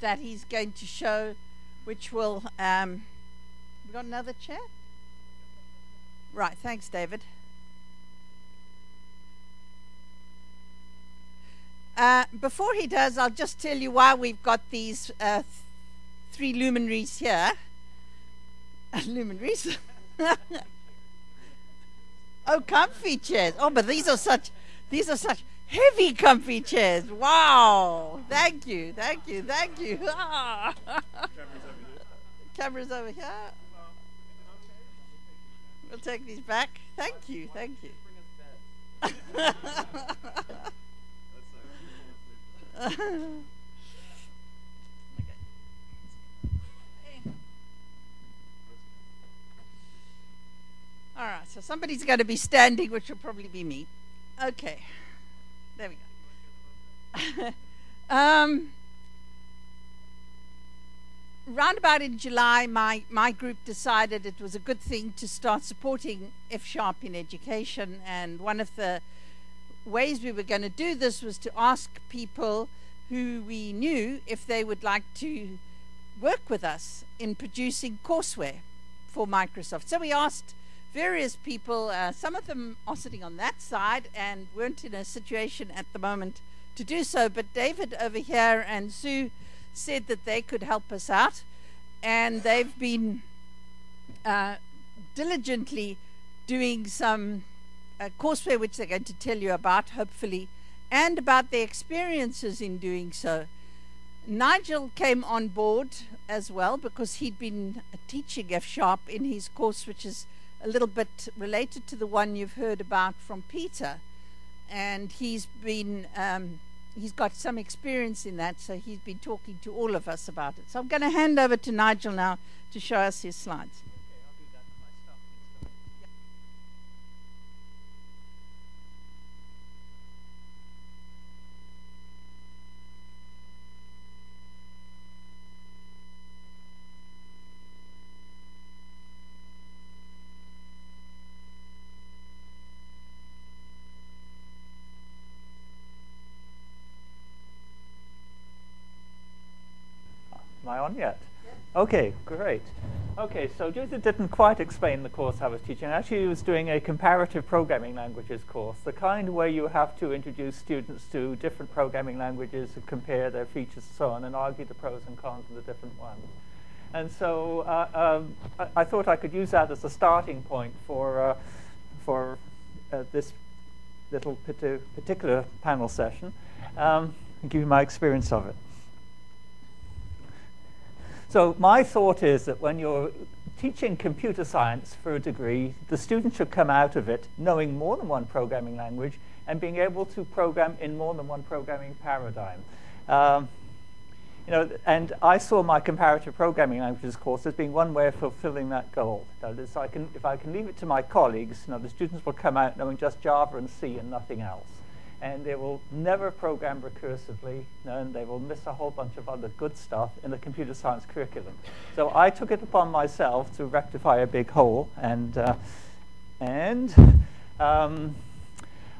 that he's going to show, which will um, we got another chair? Right, thanks, David. Uh, before he does, I'll just tell you why we've got these uh, th- three luminaries here. luminaries? oh, comfy chairs. Oh, but these are such, these are such heavy comfy chairs. Wow. Thank you, thank you, thank you. Cameras over here. We'll take these back. Thank you, thank you. All right, so somebody's going to be standing, which will probably be me. Okay, there we go. um, round about in July, my, my group decided it was a good thing to start supporting F Sharp in education. And one of the ways we were going to do this was to ask people who we knew if they would like to work with us in producing courseware for Microsoft. So we asked various people, uh, some of them are sitting on that side and weren't in a situation at the moment to do so, but David over here and Sue said that they could help us out, and they've been uh, diligently doing some uh, courseware, which they're going to tell you about, hopefully, and about their experiences in doing so. Nigel came on board as well because he'd been teaching F sharp in his course, which is a little bit related to the one you've heard about from Peter. And he's been um, he's got some experience in that, so he's been talking to all of us about it. So I'm going to hand over to Nigel now to show us his slides. On yet? Okay, great. Okay, so Judith didn't quite explain the course I was teaching. Actually, he was doing a comparative programming languages course, the kind where you have to introduce students to different programming languages and compare their features and so on and argue the pros and cons of the different ones. And so uh, um, I, I, thought I could use that as a starting point for, uh, for uh, this little particular panel session um, and give you my experience of it. So my thought is that when you're teaching computer science for a degree, the student should come out of it knowing more than one programming language and being able to program in more than one programming paradigm. Um, you know, and I saw my comparative programming languages course as being one way of fulfilling that goal. That is, I can, if I can leave it to my colleagues, you know, the students will come out knowing just Java and C and nothing else and they will never program recursively, and they will miss a whole bunch of other good stuff in the computer science curriculum. So I took it upon myself to rectify a big hole, and uh, and um,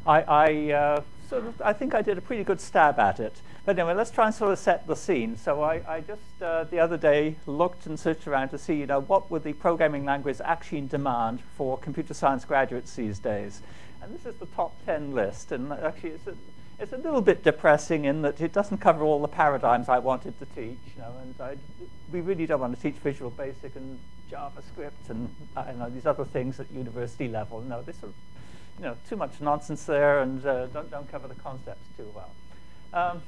I, I uh, sort of I think I did a pretty good stab at it. But anyway, let's try and sort of set the scene. So I, I just uh, the other day looked and searched around to see, you know, what were the programming languages actually in demand for computer science graduates these days. And this is the top 10 list. And actually, it's a, it's a little bit depressing in that it doesn't cover all the paradigms I wanted to teach. You know, and I, we really don't want to teach Visual Basic and JavaScript and uh, you know, these other things at university level. No, this sort you know, too much nonsense there and uh, don't, don't cover the concepts too well. Um,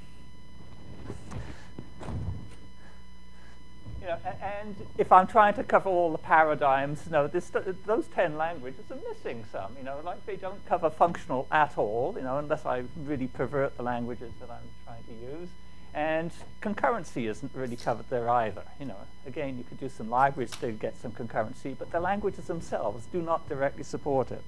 you know, and if I'm trying to cover all the paradigms, you know, this, those 10 languages are missing some, you know, like they don't cover functional at all, you know, unless I really pervert the languages that I'm trying to use. And concurrency isn't really covered there either. You know, again, you could do some libraries to get some concurrency, but the languages themselves do not directly support it.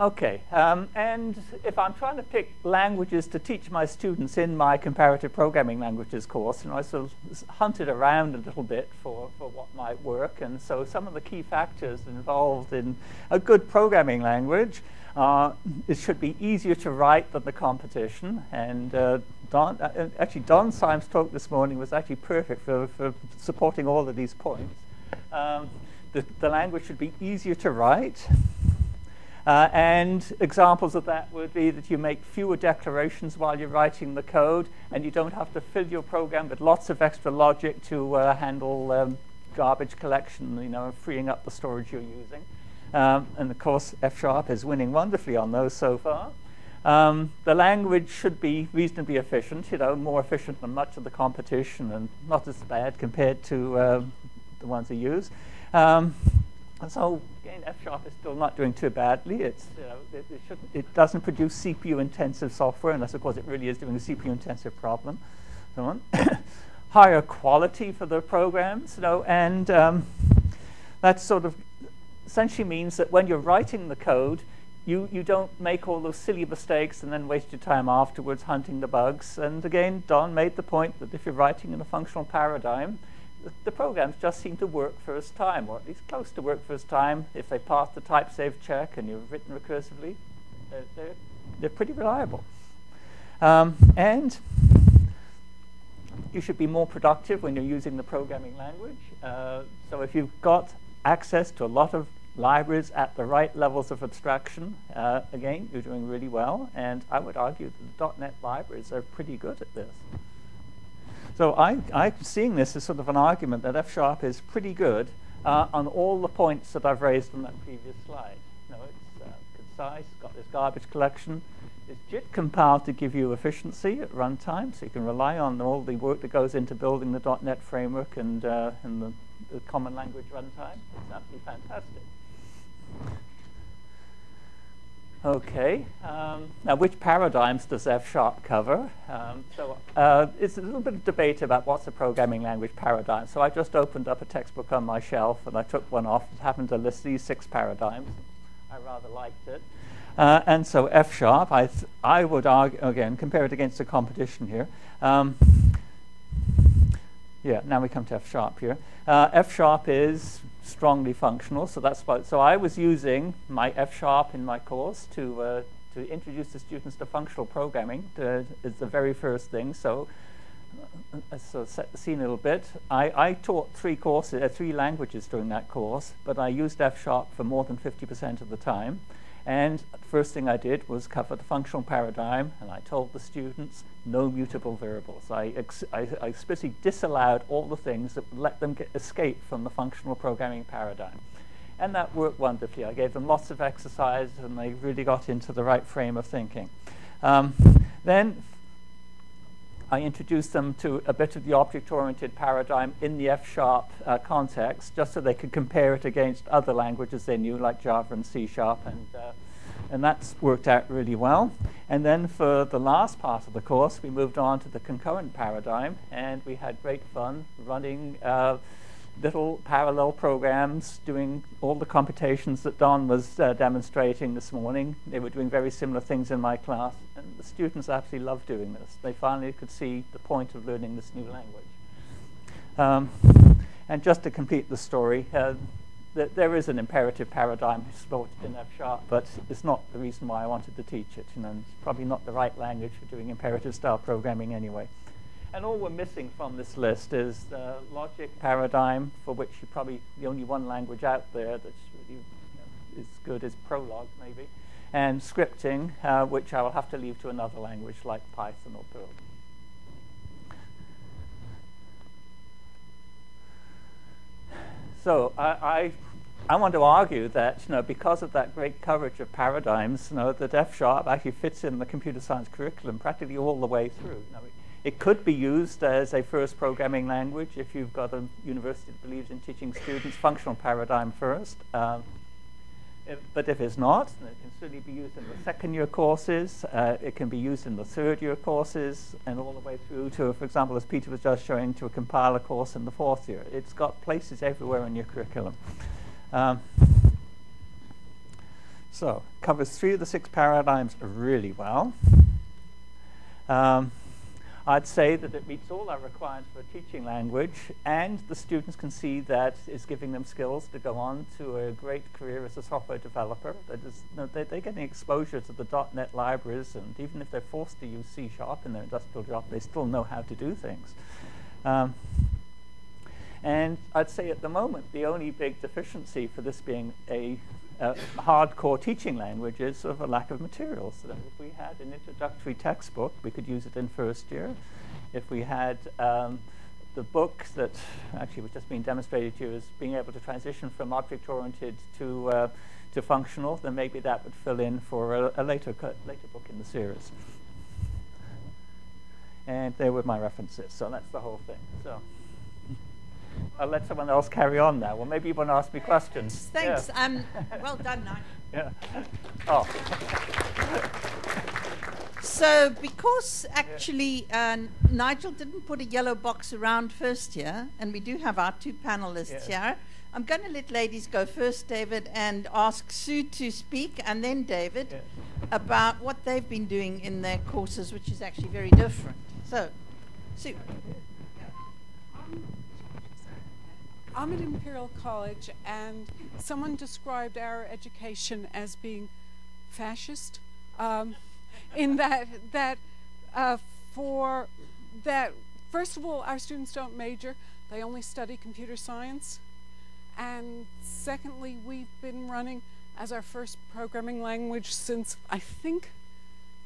Okay, um, and if I'm trying to pick languages to teach my students in my comparative programming languages course, know, I sort of hunted around a little bit for, for what might work, and so some of the key factors involved in a good programming language, uh, it should be easier to write than the competition, and uh, Don, uh, actually Don Syme's talk this morning was actually perfect for, for supporting all of these points. Um, the, the language should be easier to write. Uh, and examples of that would be that you make fewer declarations while you're writing the code, and you don't have to fill your program with lots of extra logic to uh, handle um, garbage collection, you know, freeing up the storage you're using. Um, and of course, F sharp is winning wonderfully on those so far. Um, the language should be reasonably efficient, you know, more efficient than much of the competition and not as bad compared to uh, the ones we use. Um, so again, F sharp is still not doing too badly. It's, you know, it, it, it doesn't produce CPU-intensive software unless, of course, it really is doing a CPU-intensive problem. So on. Higher quality for the programs, you know, and um, that sort of essentially means that when you're writing the code, you, you don't make all those silly mistakes and then waste your time afterwards hunting the bugs. And again, Don made the point that if you're writing in a functional paradigm, the, programs just seem to work first time, or at least close to work first time. If they pass the type save check and you've written recursively, they're, they're, they're pretty reliable. Um, and you should be more productive when you're using the programming language. Uh, so if you've got access to a lot of libraries at the right levels of abstraction, uh, again, you're doing really well. And I would argue that the .NET libraries are pretty good at this. So I, I'm seeing this as sort of an argument that F sharp is pretty good uh, on all the points that I've raised on that previous slide. You know, it's uh, concise, got this garbage collection. It's JIT compiled to give you efficiency at runtime, so you can rely on all the work that goes into building the .NET framework and, uh, and the, the common language runtime. It's absolutely fantastic. Okay, um, now which paradigms does F Sharp cover? Um, so uh, it's a little bit of debate about what's a programming language paradigm. So I just opened up a textbook on my shelf and I took one off. It happened to list these six paradigms. I rather liked it. Uh, and so F Sharp, I, I would argue, again, compare it against the competition here. Um, yeah, now we come to F Sharp here. Uh, F Sharp is strongly functional. So that's what, so I was using my F sharp in my course to uh, to introduce the students to functional programming. To, is the very first thing. So. Uh, so scene a little bit. I, I taught three courses, uh, three languages during that course, but I used F sharp for more than 50% of the time. And the first thing I did was cover the functional paradigm, and I told the students no mutable variables. I, I, I explicitly disallowed all the things that let them get, escape from the functional programming paradigm. And that worked wonderfully. I gave them lots of exercises, and they really got into the right frame of thinking. Um, then I introduced them to a bit of the object-oriented paradigm in the F-sharp uh, context, just so they could compare it against other languages they knew, like Java and C-sharp. And, uh, and that's worked out really well. And then for the last part of the course, we moved on to the concurrent paradigm, and we had great fun running uh, little parallel programs doing all the computations that Don was uh, demonstrating this morning. They were doing very similar things in my class, and the students absolutely loved doing this. They finally could see the point of learning this new language. Um, and just to complete the story, uh, th there is an imperative paradigm supported in F sharp, but it's not the reason why I wanted to teach it. You know, it's probably not the right language for doing imperative style programming anyway. And all we're missing from this list is the logic paradigm, for which you probably the only one language out there that's really you know, as good is Prolog, maybe, and scripting, uh, which I will have to leave to another language like Python or Perl. So I, I, I, want to argue that you know, because of that great coverage of paradigms, you know, that F sharp actually fits in the computer science curriculum practically all the way through. You know, it could be used as a first programming language if you've got a university that believes in teaching students functional paradigm first. Um, if, but if it's not, it can certainly be used in the second year courses. Uh, it can be used in the third year courses and all the way through to, for example, as Peter was just showing, to a compiler course in the fourth year. It's got places everywhere in your curriculum. Um, so, covers three of the six paradigms really well. Um, I'd say that it meets all our requirements for a teaching language, and the students can see that it's giving them skills to go on to a great career as a software developer. That is, you know, they, they're getting exposure to the .NET libraries, and even if they're forced to use C Sharp in their industrial job, they still know how to do things. Um, and I'd say at the moment, the only big deficiency for this being a uh, hardcore teaching language is sort of a lack of materials. So if we had an introductory textbook, we could use it in first year. If we had um, the book that actually was just being demonstrated to you as being able to transition from object-oriented to uh, to functional, then maybe that would fill in for a, a later later book in the series. And there were my references, so that's the whole thing. So. I'll let someone else carry on now. Well, maybe you want to ask me questions. Thanks. Yeah. Um, well done, Nigel. Yeah. Oh. So, because actually uh, Nigel didn't put a yellow box around first here, and we do have our two panelists yes. here, I'm going to let ladies go first, David, and ask Sue to speak, and then David, about what they've been doing in their courses, which is actually very different. So, Sue. I'm at Imperial College, and someone described our education as being fascist, um, in that that uh, for that first of all, our students don't major; they only study computer science, and secondly, we've been running as our first programming language since I think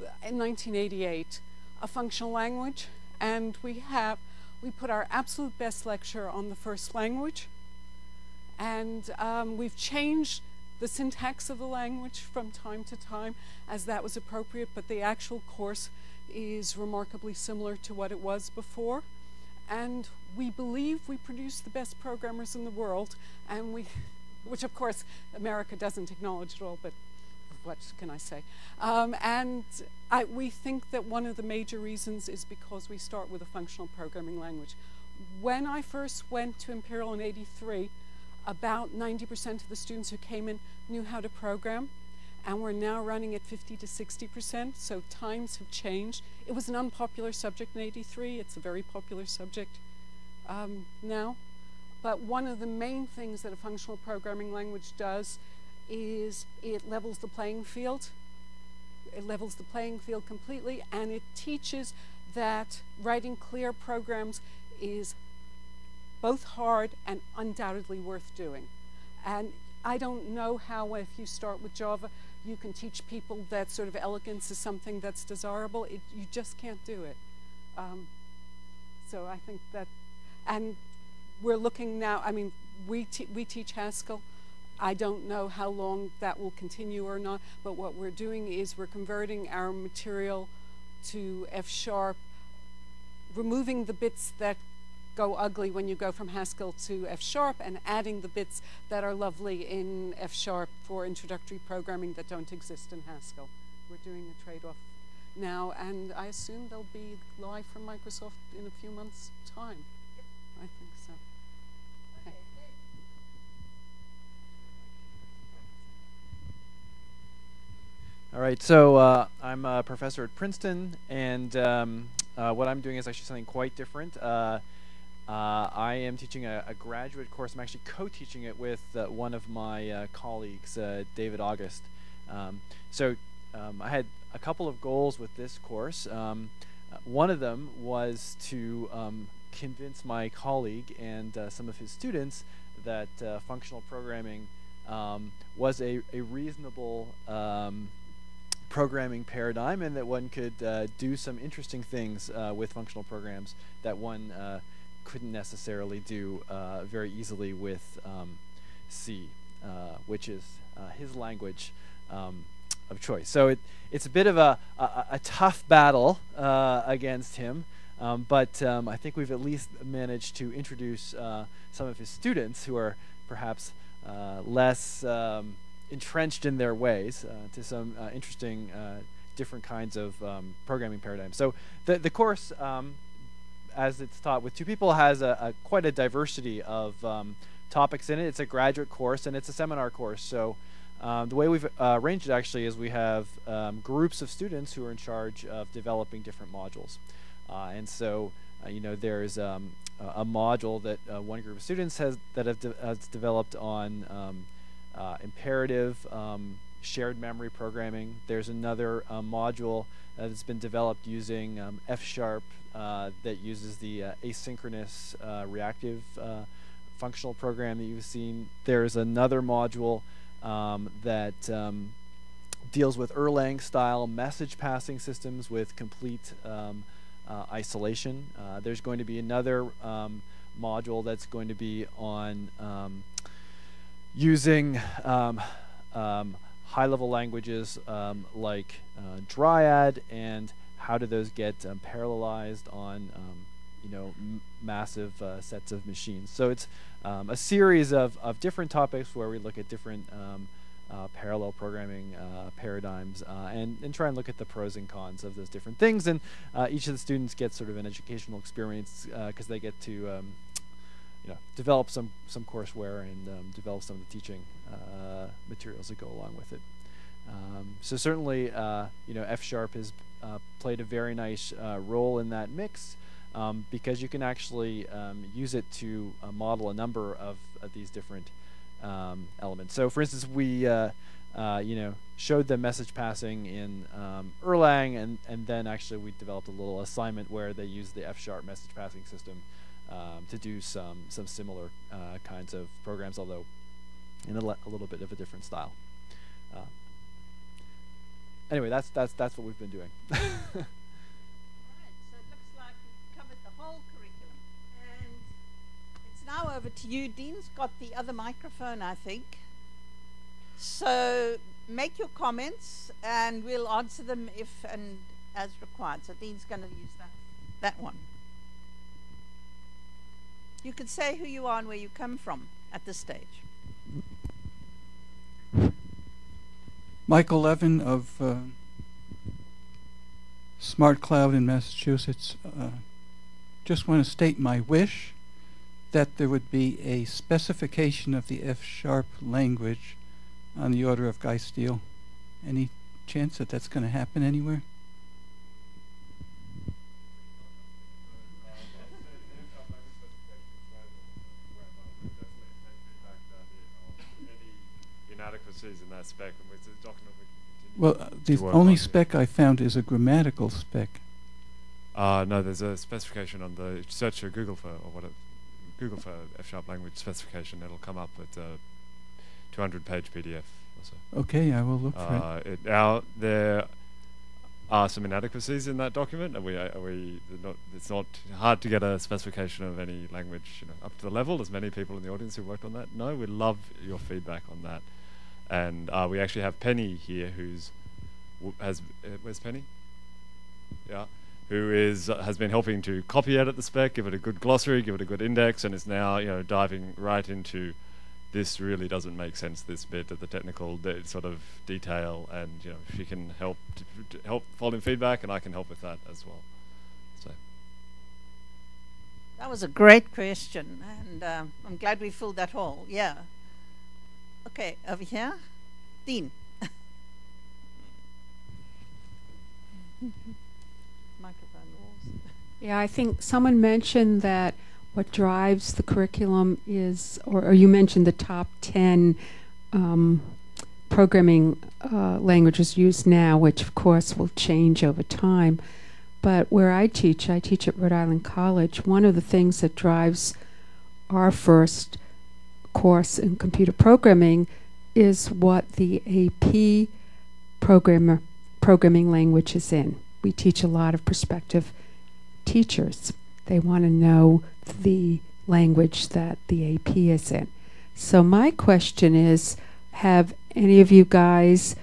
in 1988 a functional language, and we have we put our absolute best lecture on the first language. And um, we've changed the syntax of the language from time to time as that was appropriate, but the actual course is remarkably similar to what it was before. And we believe we produce the best programmers in the world, and we, which of course America doesn't acknowledge at all, but what can I say? Um, and I, we think that one of the major reasons is because we start with a functional programming language. When I first went to Imperial in 83, about 90% of the students who came in knew how to program, and we're now running at 50 to 60%, so times have changed. It was an unpopular subject in 83, it's a very popular subject um, now. But one of the main things that a functional programming language does is it levels the playing field. It levels the playing field completely, and it teaches that writing clear programs is both hard and undoubtedly worth doing. And I don't know how, if you start with Java, you can teach people that sort of elegance is something that's desirable. It, you just can't do it. Um, so I think that, and we're looking now, I mean, we, we teach Haskell. I don't know how long that will continue or not, but what we're doing is we're converting our material to F sharp, removing the bits that go ugly when you go from Haskell to F sharp and adding the bits that are lovely in F sharp for introductory programming that don't exist in Haskell. We're doing a trade off now, and I assume they'll be live from Microsoft in a few months' time. I think so. All right, so uh, I'm a professor at Princeton, and um, uh, what I'm doing is actually something quite different. Uh, uh I am teaching a, a, graduate course. I'm actually co-teaching it with uh, one of my uh, colleagues, David August. Um, so um, I had a couple of goals with this course. Um, one of them was to um, convince my colleague and some of his students that functional programming um, was a, a reasonable programming paradigm and that one could uh, do some interesting things uh, with functional programs that one uh, couldn't necessarily do uh, very easily with um, C, uh, which is uh, his language um, of choice. So it, it's a bit of a, a, a tough battle against him, um, but um, I think we've at least managed to introduce some of his students who are perhaps less um, entrenched in their ways uh, to some uh, interesting uh, different kinds of um, programming paradigms. So the the course, um, as it's taught with two people, has a, a quite a diversity of um, topics in it. It's a graduate course and it's a seminar course. So um, the way we've uh, arranged it actually is we have um, groups of students who are in charge of developing different modules, uh, and so. Uh, you know, there's um, a module that one group of students has that have, de has developed on uh, imperative um, shared memory programming. There's another uh, module that's been developed using um, F Sharp uh, that uses the uh, asynchronous uh, reactive functional program that you've seen. There's another module um, that um, deals with Erlang style message passing systems with complete um, uh, isolation. Uh, there's going to be another um, module that's going to be on um, using um, high level languages like uh, Dryad and how do those get parallelized on you know massive uh, sets of machines. So it's um, a series of, of different topics where we look at different um, uh, parallel programming uh, paradigms uh, and, and try and look at the pros and cons of those different things. And uh, each of the students gets sort of an educational experience because they get to um, you know develop some some courseware and um, develop some of the teaching materials that go along with it. Um, so certainly, you know, F sharp has played a very nice role in that mix um, because you can actually um, use it to uh, model a number of, of these different um, elements. So, for instance, we uh, uh, you know showed the message passing in um, Erlang, and and then actually we developed a little assignment where they use the F sharp message passing system um, to do some some similar uh, kinds of programs, although in a, le- a, little bit of a different style. Uh, anyway, that's that's that's what we've been doing. Right, so it looks like we've covered the whole curriculum, and it's now over to you. Dean's got the other microphone, I think. So make your comments and we'll answer them if and as required. So Dean's going to use that, that one. You can say who you are and where you come from at this stage. Michael Levin of uh, Smart Cloud in Massachusetts. Uh, just want to state my wish that there would be a specification of the F-sharp language on the order of Guy Steele. Any chance that that's going to happen anywhere? inadequacies in that spec, the document we Well, uh, the only spec I found is a grammatical spec. Uh, no, there's a specification on the search for Google for or what it, Google for F sharp language specification, it'll come up with a 200 page PDF. Or so. Okay, I will look for uh, it. it. Now, there are some inadequacies in that document, and we, are we not, it's not hard to get a specification of any language you know, up to the level. There's many people in the audience who worked on that. No, we love your feedback on that. And uh, we actually have Penny here, who's has uh, where's Penny? Yeah, who is uh, has been helping to copy edit the spec, give it a good glossary, give it a good index, and is now you know diving right into this really doesn't make sense. This bit of the technical de- sort of detail, and you know she can help to, to help following feedback, and I can help with that as well. So that was a great question, and uh, I'm glad we filled that hole. Yeah. Okay, over here, Dean. Yeah, I think someone mentioned that what drives the curriculum is, or, or you mentioned the top 10 um, programming uh, languages used now, which of course will change over time. But where I teach, I teach at Rhode Island College, one of the things that drives our first course in computer programming is what the AP programmer programming language is in. We teach a lot of prospective teachers. They want to know the language that the AP is in. So, my question is Have any of you guys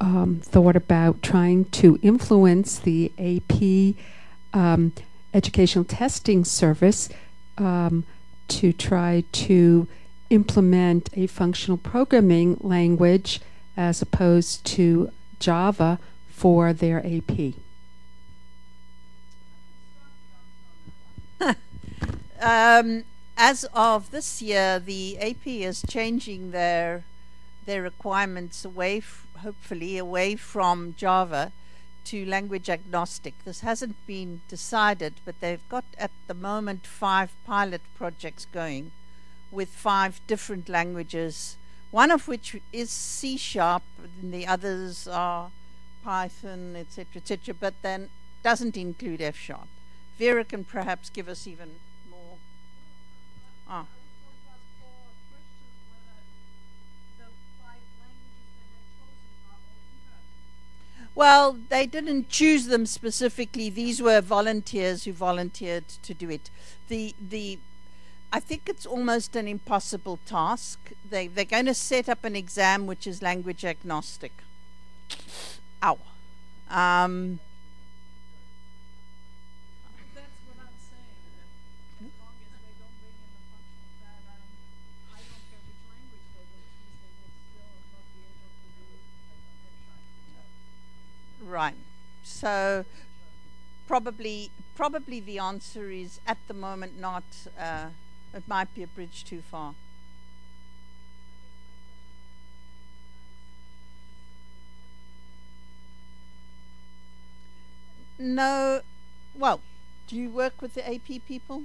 um, thought about trying to influence the AP um, educational testing service um, to try to implement a functional programming language as opposed to Java for their AP? um, as of this year, the AP is changing their their requirements away, hopefully, away from Java to language agnostic. This hasn't been decided, but they've got at the moment five pilot projects going with five different languages, one of which is C sharp, and the others are Python, etc., etc., but then doesn't include F sharp. Vera can perhaps give us even more. Ah. Well, they didn't choose them specifically. These were volunteers who volunteered to do it. The the I think it's almost an impossible task. They they're going to set up an exam which is language agnostic. Ow. Um, Right. So probably probably the answer is at the moment not. Uh, it might be a bridge too far. No. Well, do you work with the AP people?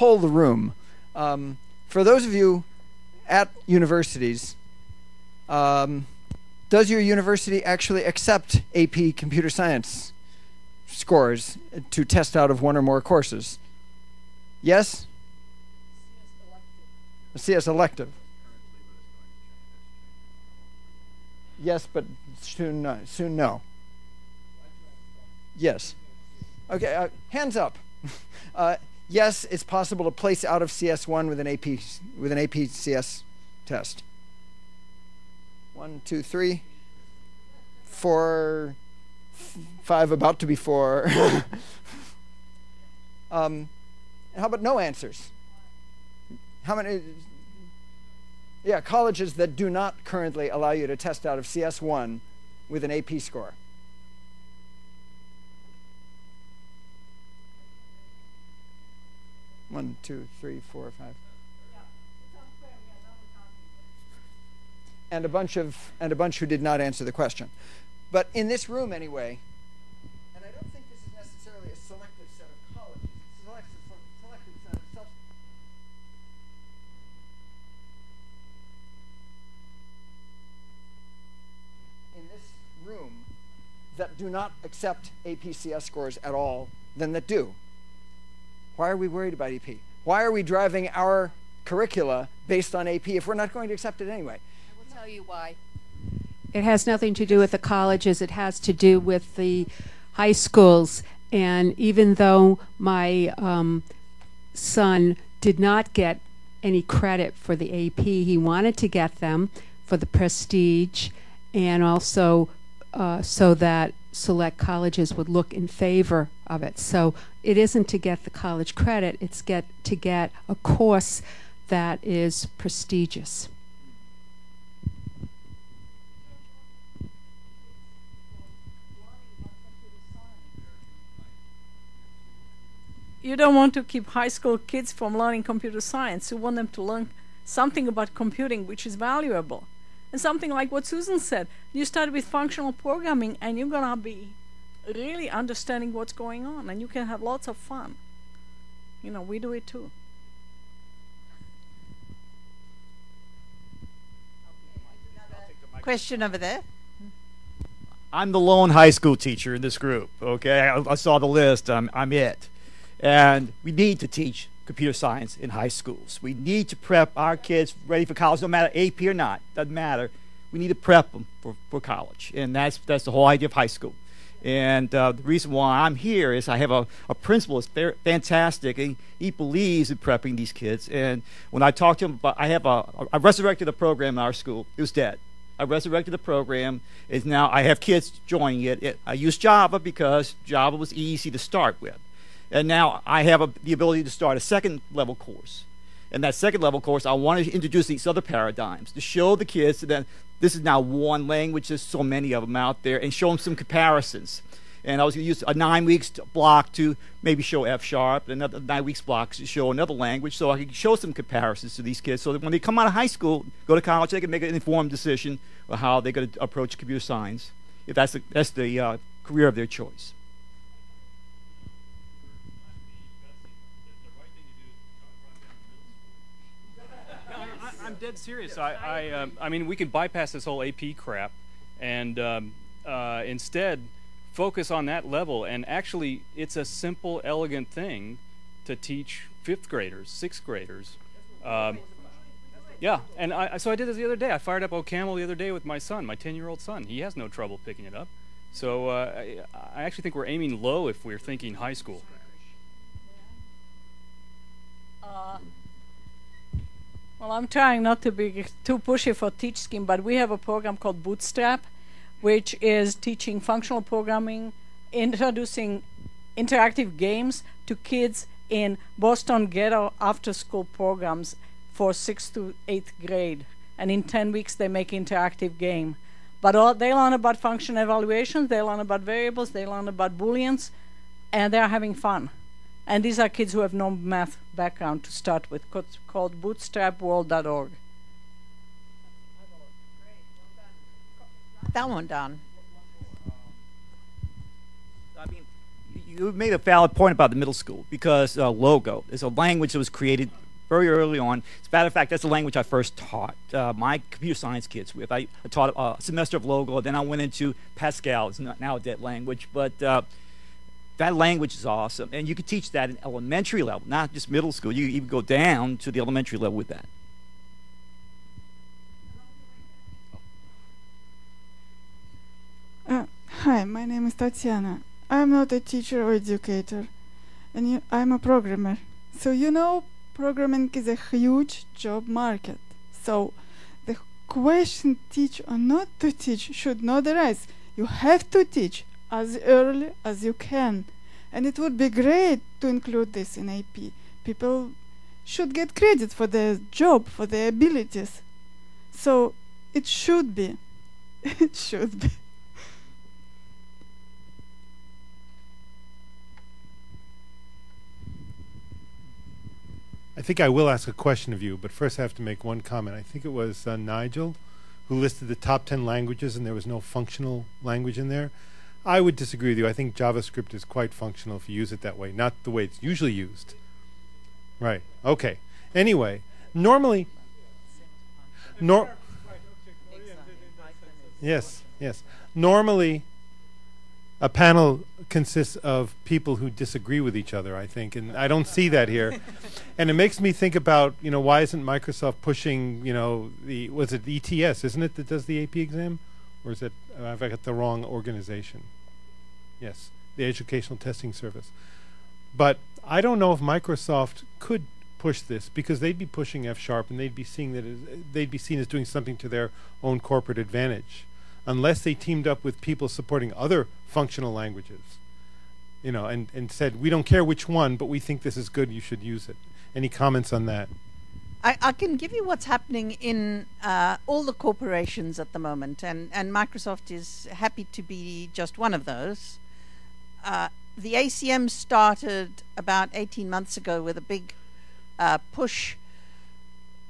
Poll the room. Um, for those of you at universities, um, does your university actually accept AP computer science scores to test out of one or more courses? Yes? CS elective. Yes, but soon, no, soon no. Yes. Okay, uh, hands up. Uh, yes, it's possible to place out of CS1 with an AP with an AP CS test. One, two, three, four, five, about to be four. um, how about no answers? How many? Yeah, colleges that do not currently allow you to test out of CS1 with an AP score. One, two, three, four, five. And a bunch of and a bunch who did not answer the question. But in this room anyway, and I don't think this is necessarily a selective set of colleges, it's a selective, selective set of. In this room that do not accept APCS scores at all than that do. Why are we worried about AP? Why are we driving our curricula based on AP if we're not going to accept it anyway? I will tell you why. It has nothing to do with the colleges, it has to do with the high schools. And even though my um, son did not get any credit for the AP, he wanted to get them for the prestige and also uh, so that select colleges would look in favor of it. So it isn't to get the college credit, it's get to get a course that is prestigious. You don't want to keep high school kids from learning computer science. You want them to learn something about computing which is valuable. And something like what Susan said, you start with functional programming and you're going to be really understanding what's going on and you can have lots of fun. You know, we do it too. Question over there. I'm the lone high school teacher in this group. Okay, I, I saw the list. I'm, I'm it. And we need to teach computer science in high schools. We need to prep our kids ready for college, no matter AP or not. Doesn't matter. We need to prep them for, for college, and that's that's the whole idea of high school. And uh, the reason why I'm here is I have a, a principal that's fantastic, and he believes in prepping these kids. And when I talk to him about, I have a, I resurrected a program in our school. It was dead. I resurrected the program. Is now I have kids joining it. it. I use Java because Java was easy to start with, and now I have a, the ability to start a second level course. And that second level course, I want to introduce these other paradigms to show the kids that this is now one language. There's so many of them out there, and show them some comparisons. And I was going to use a nine weeks block to maybe show F sharp, and another nine weeks block to show another language, so I can show some comparisons to these kids, so that when they come out of high school, go to college, they can make an informed decision of how they're going to approach computer science. If that's the, that's the uh, career of their choice. I'm dead serious. I, I, um, I mean, we could bypass this whole AP crap and um, uh, instead focus on that level. And actually, it's a simple, elegant thing to teach fifth graders, sixth graders. Um, yeah, and I, so I did this the other day. I fired up OCaml the other day with my son, my 10 year old son. He has no trouble picking it up. So uh, I, I actually think we're aiming low if we're thinking high school. Uh, well, I'm trying not to be too pushy for Teach Scheme, but we have a program called Bootstrap, which is teaching functional programming, introducing interactive games to kids in Boston Ghetto after school programs for sixth to eighth grade. And in 10 weeks, they make interactive game. But all, they learn about function evaluations, they learn about variables, they learn about booleans, and they're having fun. And these are kids who have no math background to start with, called bootstrapworld.org. That one Don. I mean, you made a valid point about the middle school because uh, Logo is a language that was created very early on. As a matter of fact, that's the language I first taught uh, my computer science kids with. I, I taught a semester of Logo, then I went into Pascal. It's not now a dead language, but uh, that language is awesome. And you can teach that in elementary level, not just middle school. You even go down to the elementary level with that. Uh, hi, my name is Tatiana. I'm not a teacher or educator, and you, I'm a programmer. So you know, programming is a huge job market. So the question teach or not to teach should not arise. You have to teach as early as you can. And it would be great to include this in AP. People should get credit for their job, for their abilities. So it should be. it should be. I think I will ask a question of you, but first I have to make one comment. I think it was uh, Nigel who listed the top 10 languages and there was no functional language in there. I would disagree with you. I think JavaScript is quite functional if you use it that way, not the way it's usually used. Right. Okay. Anyway, normally nor Yes, yes. Normally a panel consists of people who disagree with each other, I think, and I don't see that here. and it makes me think about, you know, why isn't Microsoft pushing, you know, the was it ETS, isn't it, that does the AP exam? Or is it uh, have I got the wrong organization? Yes, the Educational Testing Service. But I don't know if Microsoft could push this because they'd be pushing F sharp and they'd be seeing that they'd be seen as doing something to their own corporate advantage unless they teamed up with people supporting other functional languages, you know, and, and said, we don't care which one, but we think this is good, you should use it. Any comments on that? I, I can give you what's happening in uh, all the corporations at the moment, and, and Microsoft is happy to be just one of those. Uh, the ACM started about 18 months ago with a big uh, push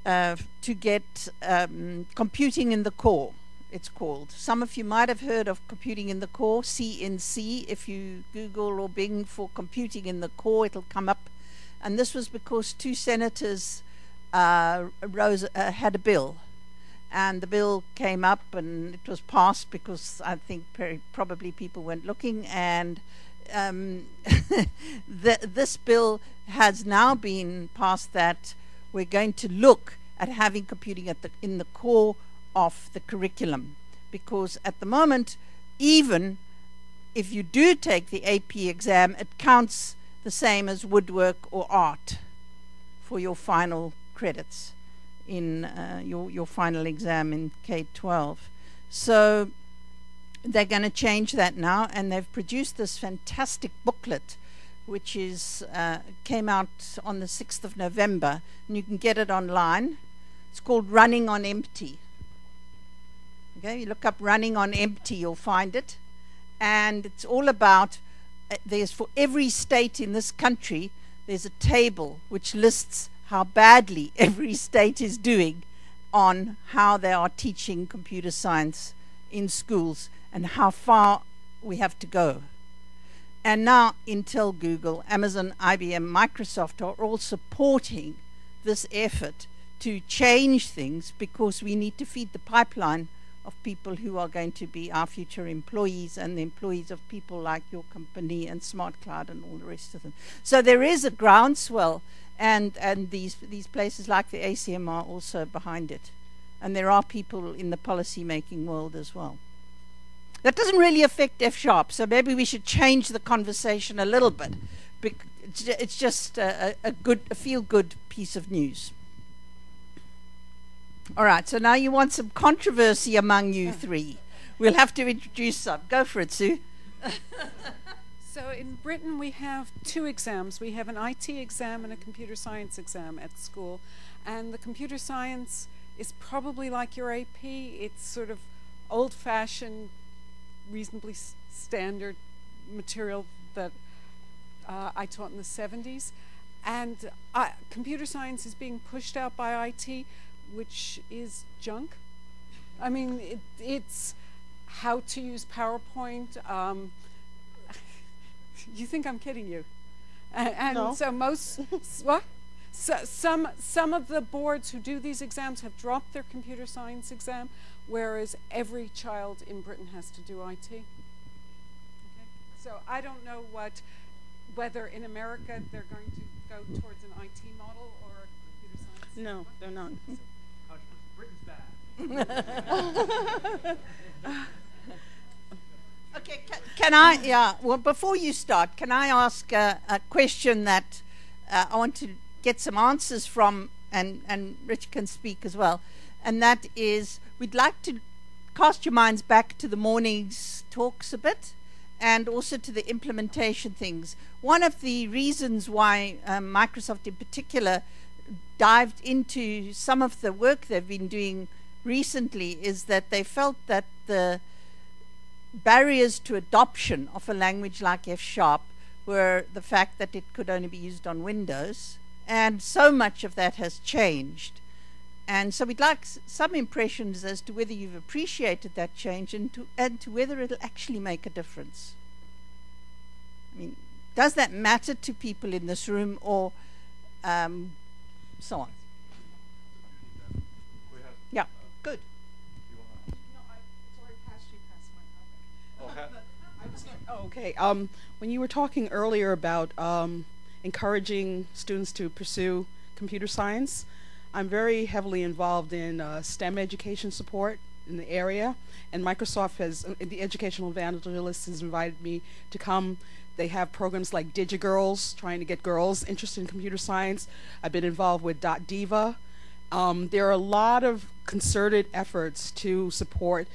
uh, to get um, computing in the core it's called. Some of you might have heard of computing in the core, CNC. If you Google or Bing for computing in the core, it'll come up. And this was because two senators uh, rose, uh, had a bill. And the bill came up and it was passed because I think probably people weren't looking. And um, the, this bill has now been passed that we're going to look at having computing at the, in the core of the curriculum because at the moment, even if you do take the AP exam, it counts the same as woodwork or art for your final credits in uh, your, your final exam in K 12. So they're going to change that now, and they've produced this fantastic booklet which is uh, came out on the 6th of November, and you can get it online. It's called Running on Empty. Okay, you look up running on empty, you'll find it. And it's all about, uh, there's for every state in this country, there's a table which lists how badly every state is doing on how they are teaching computer science in schools and how far we have to go. And now Intel, Google, Amazon, IBM, Microsoft are all supporting this effort to change things because we need to feed the pipeline of people who are going to be our future employees and the employees of people like your company and Smart Cloud and all the rest of them. So there is a groundswell, and and these these places like the ACM are also behind it, and there are people in the policy making world as well. That doesn't really affect F sharp, so maybe we should change the conversation a little bit. Bec- it's, just a, a, good, a feel good piece of news. All right, so now you want some controversy among you three. We'll have to introduce some. Go for it, Sue. So in Britain, we have two exams. We have an IT exam and a computer science exam at school. And the computer science is probably like your AP. It's sort of old fashioned, reasonably standard material that uh, I taught in the 70s. And uh, computer science is being pushed out by IT, which is junk. I mean, it, it's how to use PowerPoint. Um, you think I'm kidding you? And, and No. so most s- what? So, some some of the boards who do these exams have dropped their computer science exam, whereas every child in Britain has to do IT. Okay. So I don't know what whether in America they're going to go towards an IT model or a computer science. No, they're not. Okay, can, can I? Yeah. Well, before you start, can I ask a question that uh, I want to get some answers from, and and Rich can speak as well, and that is, we'd like to cast your minds back to the morning's talks a bit, and also to the implementation things. One of the reasons why um, Microsoft, in particular, dived into some of the work they've been doing recently is that they felt that the barriers to adoption of a language like F sharp were the fact that it could only be used on Windows, and so much of that has changed. And so we'd like some impressions as to whether you've appreciated that change and to, and to whether it'll actually make a difference. I mean, does that matter to people in this room or um, so on? Yeah, good. Oh, okay. Um, when you were talking earlier about um, encouraging students to pursue computer science, I'm very heavily involved in uh, STEM education support in the area, and Microsoft has, uh, the educational evangelist has invited me to come. They have programs like DigiGirls, trying to get girls interested in computer science. I've been involved with Dot Diva. Um, there are a lot of concerted efforts to support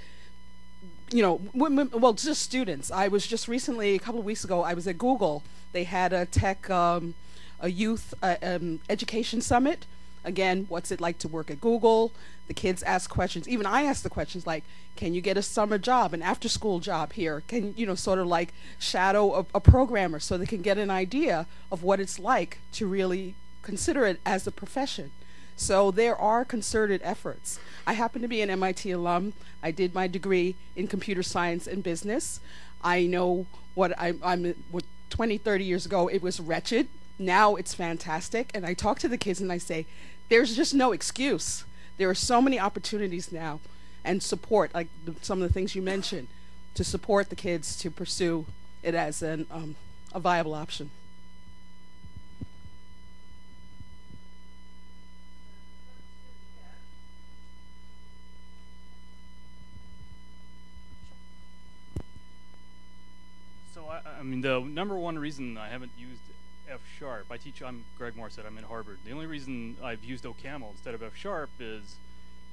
you know, well, just students. I was just recently, a couple of weeks ago, I was at Google. They had a tech, um, a youth uh, um, education summit. Again, what's it like to work at Google? The kids ask questions. Even I ask the questions like, can you get a summer job, an after school job here? Can, you know, sort of like shadow a, a programmer so they can get an idea of what it's like to really consider it as a profession. So there are concerted efforts. I happen to be an MIT alum. I did my degree in computer science and business. I know what I'm, I'm what 20, 30 years ago, it was wretched. Now it's fantastic. And I talk to the kids and I say, there's just no excuse. There are so many opportunities now and support, like some of the things you mentioned, to support the kids to pursue it as an, um, a viable option. So I, mean, the number one reason I haven't used F sharp, I teach. I'm Greg Morrisett. I'm in Harvard. The only reason I've used OCaml instead of F sharp is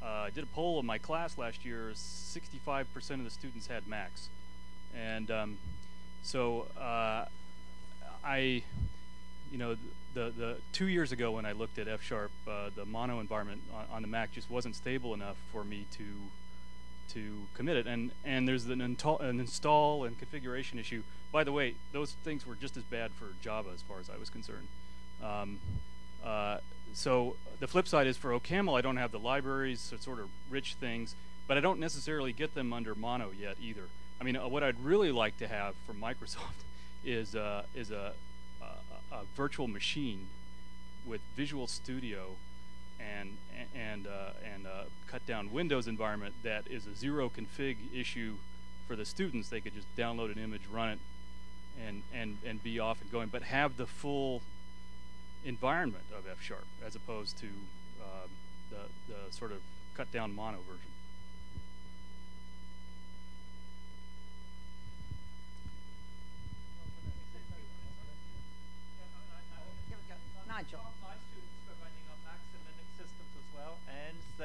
uh, I did a poll of my class last year. 65% of the students had Macs, and um, so uh, I, you know, the the two years ago when I looked at F sharp, uh, the mono environment on, on the Mac just wasn't stable enough for me to to commit it. And and there's an, an install and configuration issue. By the way, those things were just as bad for Java as far as I was concerned. Um, uh, so the flip side is for OCaml, I don't have the libraries, so sort of rich things, but I don't necessarily get them under mono yet either. I mean, uh, what I'd really like to have from Microsoft is uh, is a, a, a virtual machine with Visual Studio and and uh, and uh, cut down Windows environment that is a zero config issue for the students. They could just download an image, run it, and and and be off and going. But have the full environment of F sharp as opposed to uh, the the sort of cut down mono version. Nigel. My students were running on Macs and Linux systems as well,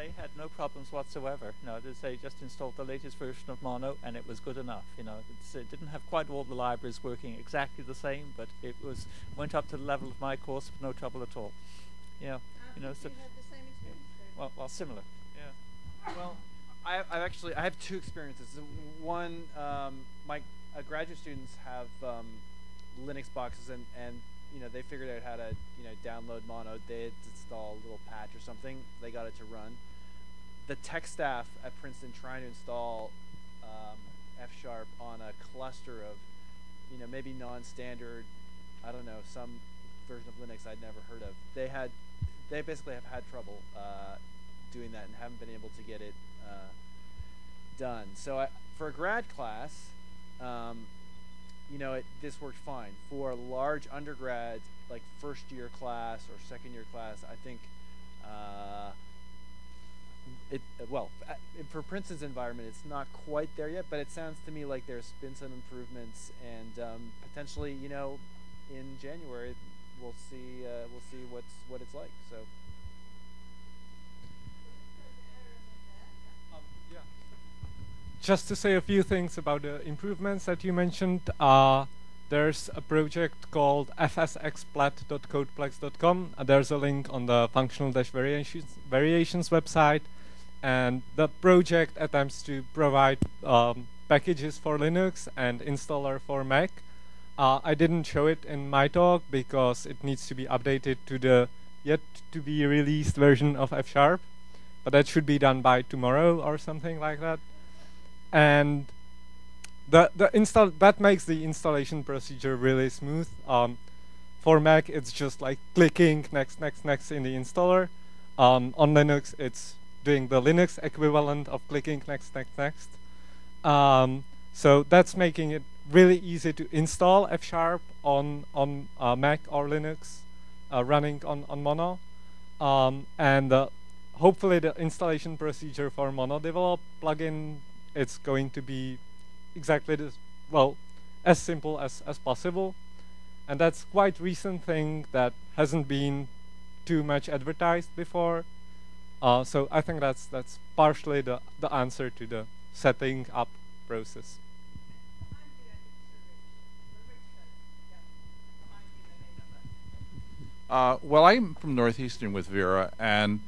and had no problems whatsoever. You know, they just installed the latest version of Mono, and it was good enough. You know, it didn't have quite all the libraries working exactly the same, but it was went up to the level of my course with no trouble at all. Yeah, you know, so. Well, well, similar. Yeah. Well, I, I've actually I have two experiences. One, um, my uh, graduate students have um, Linux boxes, and and you know they figured out how to you know download Mono. They had install a little patch or something. They got it to run. The tech staff at Princeton trying to install um, F sharp on a cluster of you know maybe non-standard. I don't know some version of Linux I'd never heard of. They had they basically have had trouble uh, doing that and haven't been able to get it uh, done. So I, for a grad class, um, you know, it, this worked fine. For a large undergrad, like first year class or second year class, I think uh, it well uh, for Princeton's environment, it's not quite there yet. But it sounds to me like there's been some improvements, and um, potentially, you know, in January we'll see uh, we'll see what's what it's like. So. Um, just to say a few things about the improvements that you mentioned, uh, there's a project called fsxplat.codeplex.com. Uh, there's a link on the functional dash variations, variations website. And the project attempts to provide um, packages for Linux and installer for Mac. Uh, I didn't show it in my talk because it needs to be updated to the yet to be released version of F Sharp. But that should be done by tomorrow or something like that and the the install that makes the installation procedure really smooth. Um, for Mac, it's just like clicking next, next, next in the installer. Um, on Linux, it's doing the Linux equivalent of clicking next, next, next. Um, so that's making it really easy to install F Sharp on on uh, Mac or Linux, uh, running on on Mono, um, and uh, hopefully the installation procedure for MonoDevelop plugin it's going to be exactly this, well, as simple as, as possible. And that's quite recent thing that hasn't been too much advertised before. Uh, so I think that's that's partially the, the answer to the setting up process. Uh, well, I'm from Northeastern with Viera, and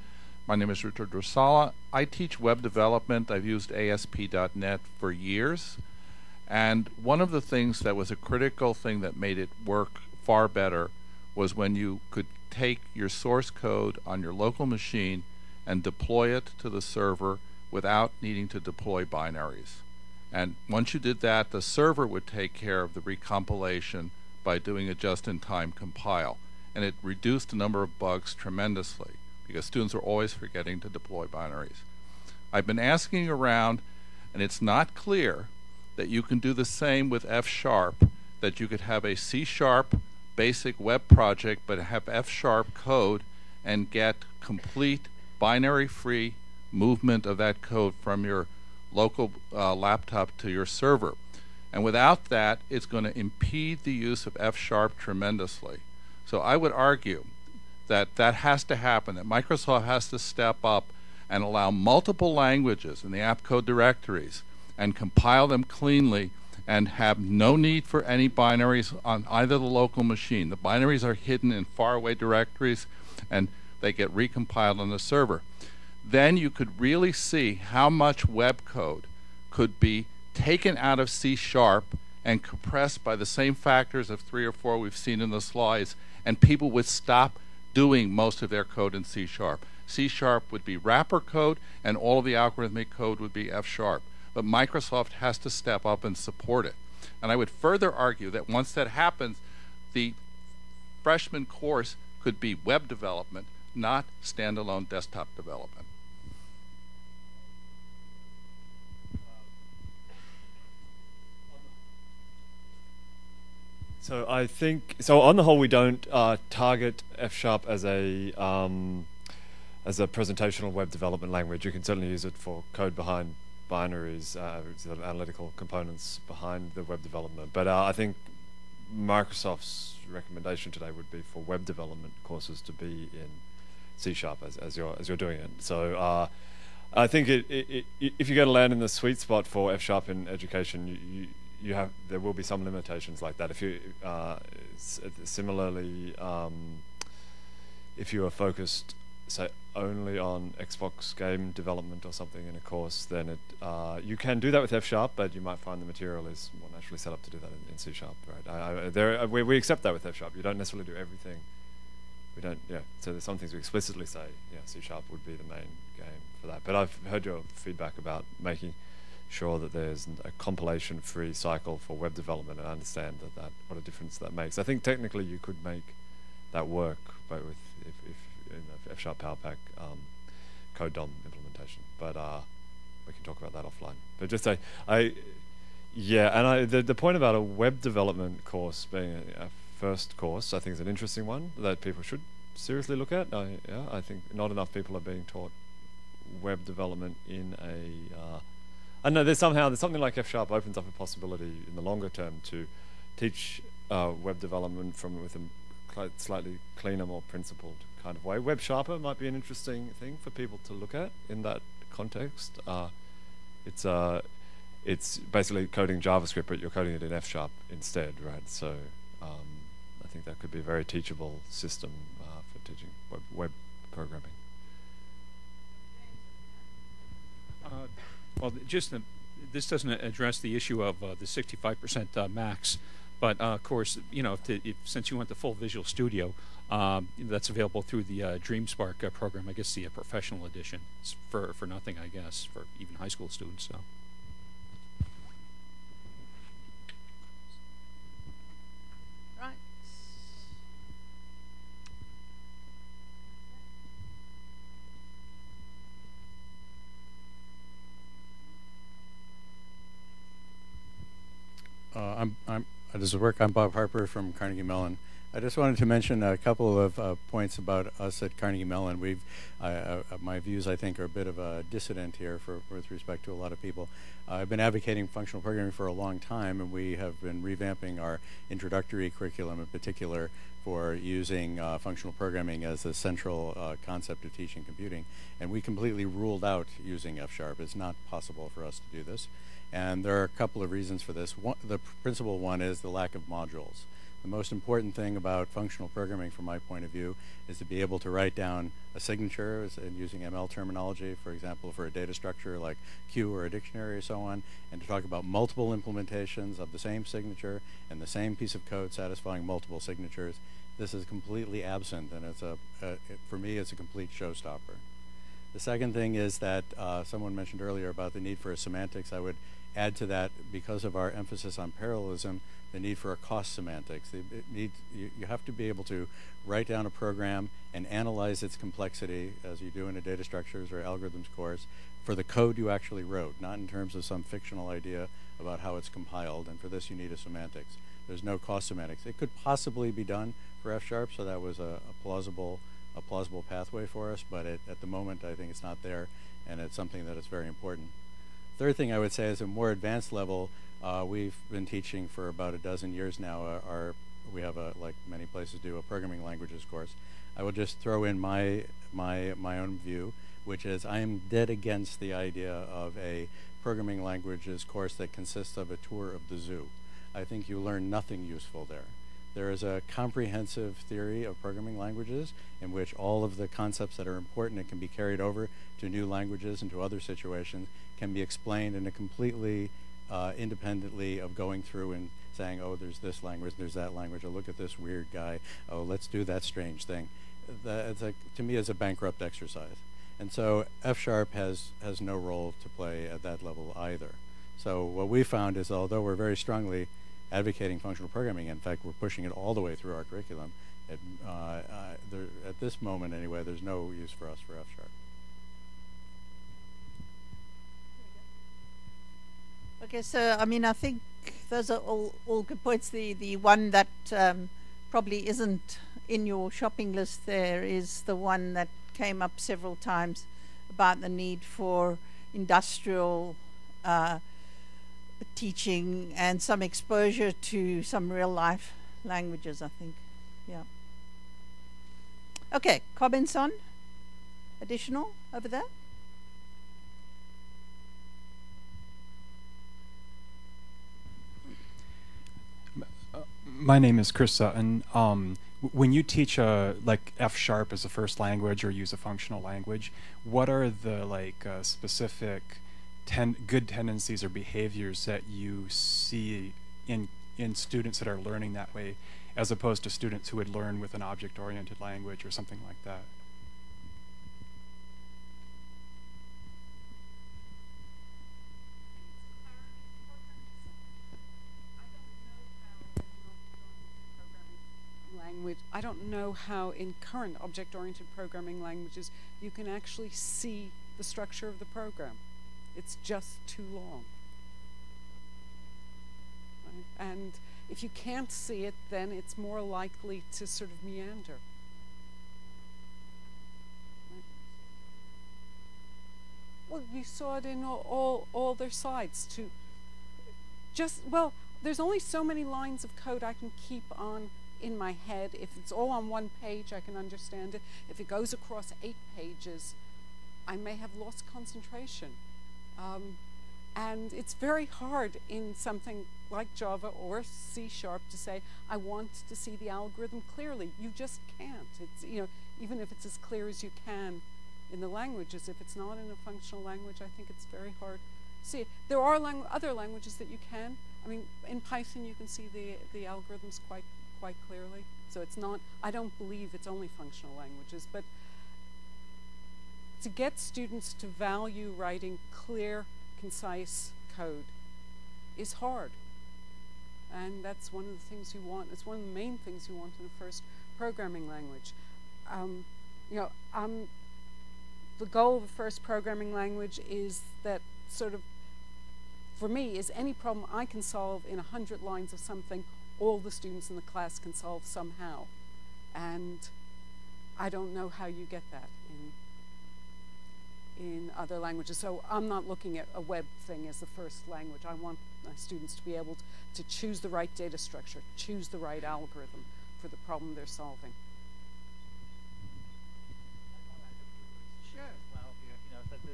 my name is Richard Rasala. I teach web development. I've used ASP.NET for years. And one of the things that was a critical thing that made it work far better was when you could take your source code on your local machine and deploy it to the server without needing to deploy binaries. And once you did that, the server would take care of the recompilation by doing a just in time compile. And it reduced the number of bugs tremendously because students are always forgetting to deploy binaries. I've been asking around, and it's not clear that you can do the same with F sharp, that you could have a C sharp basic web project, but have F sharp code and get complete binary free movement of that code from your local uh, laptop to your server. And without that, it's going to impede the use of F sharp tremendously. So I would argue that that has to happen, that Microsoft has to step up and allow multiple languages in the app code directories and compile them cleanly and have no need for any binaries on either the local machine. The binaries are hidden in faraway directories and they get recompiled on the server. Then you could really see how much web code could be taken out of C sharp and compressed by the same factors of three or four we've seen in the slides, and people would stop doing most of their code in C sharp. C sharp would be wrapper code, and all of the algorithmic code would be F sharp. but Microsoft has to step up and support it. And I would further argue that once that happens, the freshman course could be web development, not standalone desktop development. So I think so. On the whole, we don't uh, target F sharp as a um, as a presentational web development language. You can certainly use it for code behind binaries, uh, sort of analytical components behind the web development. But uh, I think Microsoft's recommendation today would be for web development courses to be in C sharp as, as you're as you're doing it. So uh, I think it, it, it, if you're going to land in the sweet spot for F sharp in education, you, you, you have there will be some limitations like that. If you uh, similarly, um, if you are focused, say only on Xbox game development or something in a course, then it uh, you can do that with F sharp, but you might find the material is more naturally set up to do that in, in C sharp. Right? I, I, there, we, we accept that with F sharp. You don't necessarily do everything. We don't. Yeah. So there's some things we explicitly say. Yeah, C sharp would be the main game for that. But I've heard your feedback about making sure that there's a compilation-free cycle for web development and I understand that, that what a difference that makes. I think technically you could make that work, but with if, if in the F Sharp PowerPack um, CodeDOM implementation. But uh, we can talk about that offline. But just say I, yeah, and I the the point about a web development course being a, a first course, I think is an interesting one that people should seriously look at. I, yeah, I think not enough people are being taught web development in a uh, I know there's somehow there's something like F sharp opens up a possibility in the longer term to teach uh, web development from with a slightly cleaner, more principled kind of way. WebSharper might be an interesting thing for people to look at in that context. Uh, it's uh, it's basically coding JavaScript, but you're coding it in F sharp instead, right? So um, think that could be a very teachable system uh, for teaching web, web programming. Uh, well, just the, this doesn't address the issue of uh, the 65% uh, Macs, but uh, of course, you know, if, to, if, since you want the full Visual Studio, um, that's available through the uh, DreamSpark program. I guess the professional edition it's for for nothing. I guess for even high school students. So. Uh, I'm, I'm, does it work? I'm Bob Harper from Carnegie Mellon. I just wanted to mention a couple of uh, points about us at Carnegie Mellon. We've, uh, my views, I think, are a bit of a dissident here for, with respect to a lot of people. I've been advocating functional programming for a long time, and we have been revamping our introductory curriculum in particular for using uh, functional programming as a central uh, concept of teaching computing. And we completely ruled out using F Sharp. It's not possible for us to do this. And there are a couple of reasons for this. One, the principal one is the lack of modules. The most important thing about functional programming, from my point of view, is to be able to write down a signature and using ML terminology, for example, for a data structure like queue or a dictionary or so on, and to talk about multiple implementations of the same signature and the same piece of code satisfying multiple signatures. This is completely absent, and it's a, a it, for me, it's a complete showstopper. The second thing is that uh, someone mentioned earlier about the need for a semantics. I would add to that, because of our emphasis on parallelism, the need for a cost semantics. Need, you, you, have to be able to write down a program and analyze its complexity, as you do in a data structures or algorithms course, for the code you actually wrote, not in terms of some fictional idea about how it's compiled. And for this, you need a semantics. There's no cost semantics. It could possibly be done for F sharp, so that was a, a plausible a plausible pathway for us, but it, at the moment, I think it's not there, and it's something that is very important. Third thing I would say is a more advanced level. Uh, we've been teaching for about a dozen years now. Uh, our we have a like many places do a programming languages course. I will just throw in my my my own view, which is I am dead against the idea of a programming languages course that consists of a tour of the zoo. I think you learn nothing useful there. There is a comprehensive theory of programming languages in which all of the concepts that are important and can be carried over to new languages and to other situations can be explained in a completely uh, independently of going through and saying, oh, there's this language, there's that language, or look at this weird guy, oh, let's do that strange thing. That, a, to me, is a bankrupt exercise. And so F sharp has, has no role to play at that level either. So what we found is although we're very strongly advocating functional programming, in fact, we're pushing it all the way through our curriculum, it, uh, uh, there, at this moment anyway, there's no use for us for F sharp. Okay, so I mean, I think those are all, all good points. The the one that um, probably isn't in your shopping list there is the one that came up several times about the need for industrial uh, teaching and some exposure to some real life languages. I think, yeah. Okay, comments on additional over there. My name is Chris Sutton. Um, when you teach a like F sharp as a first language or use a functional language, what are the like uh, specific ten- good tendencies or behaviors that you see in in students that are learning that way, as opposed to students who would learn with an object-oriented language or something like that? Language. I don't know how in current object-oriented programming languages you can actually see the structure of the program. It's just too long. Right? And if you can't see it, then it's more likely to sort of meander. Well, you saw it in all, all, all their sides. To just well, there's only so many lines of code I can keep on in my head. If it's all on one page, I can understand it. If it goes across eight pages, I may have lost concentration. Um, and it's very hard in something like Java or C Sharp to say, I want to see the algorithm clearly. You just can't. It's, you know, even if it's as clear as you can in the languages, if it's not in a functional language, I think it's very hard to see it. There are other languages that you can. I mean, in Python, you can see the, the algorithms quite quite clearly. So it's not, I don't believe it's only functional languages, but to get students to value writing clear, concise code is hard. And that's one of the things you want. It's one of the main things you want in a first programming language. Um, you know, um, the goal of a first programming language is that sort of, for me, is any problem I can solve in a hundred lines of something all the students in the class can solve somehow. And I don't know how you get that in in other languages. So I'm not looking at a web thing as the first language. I want my students to be able to choose the right data structure, choose the right algorithm for the problem they're solving.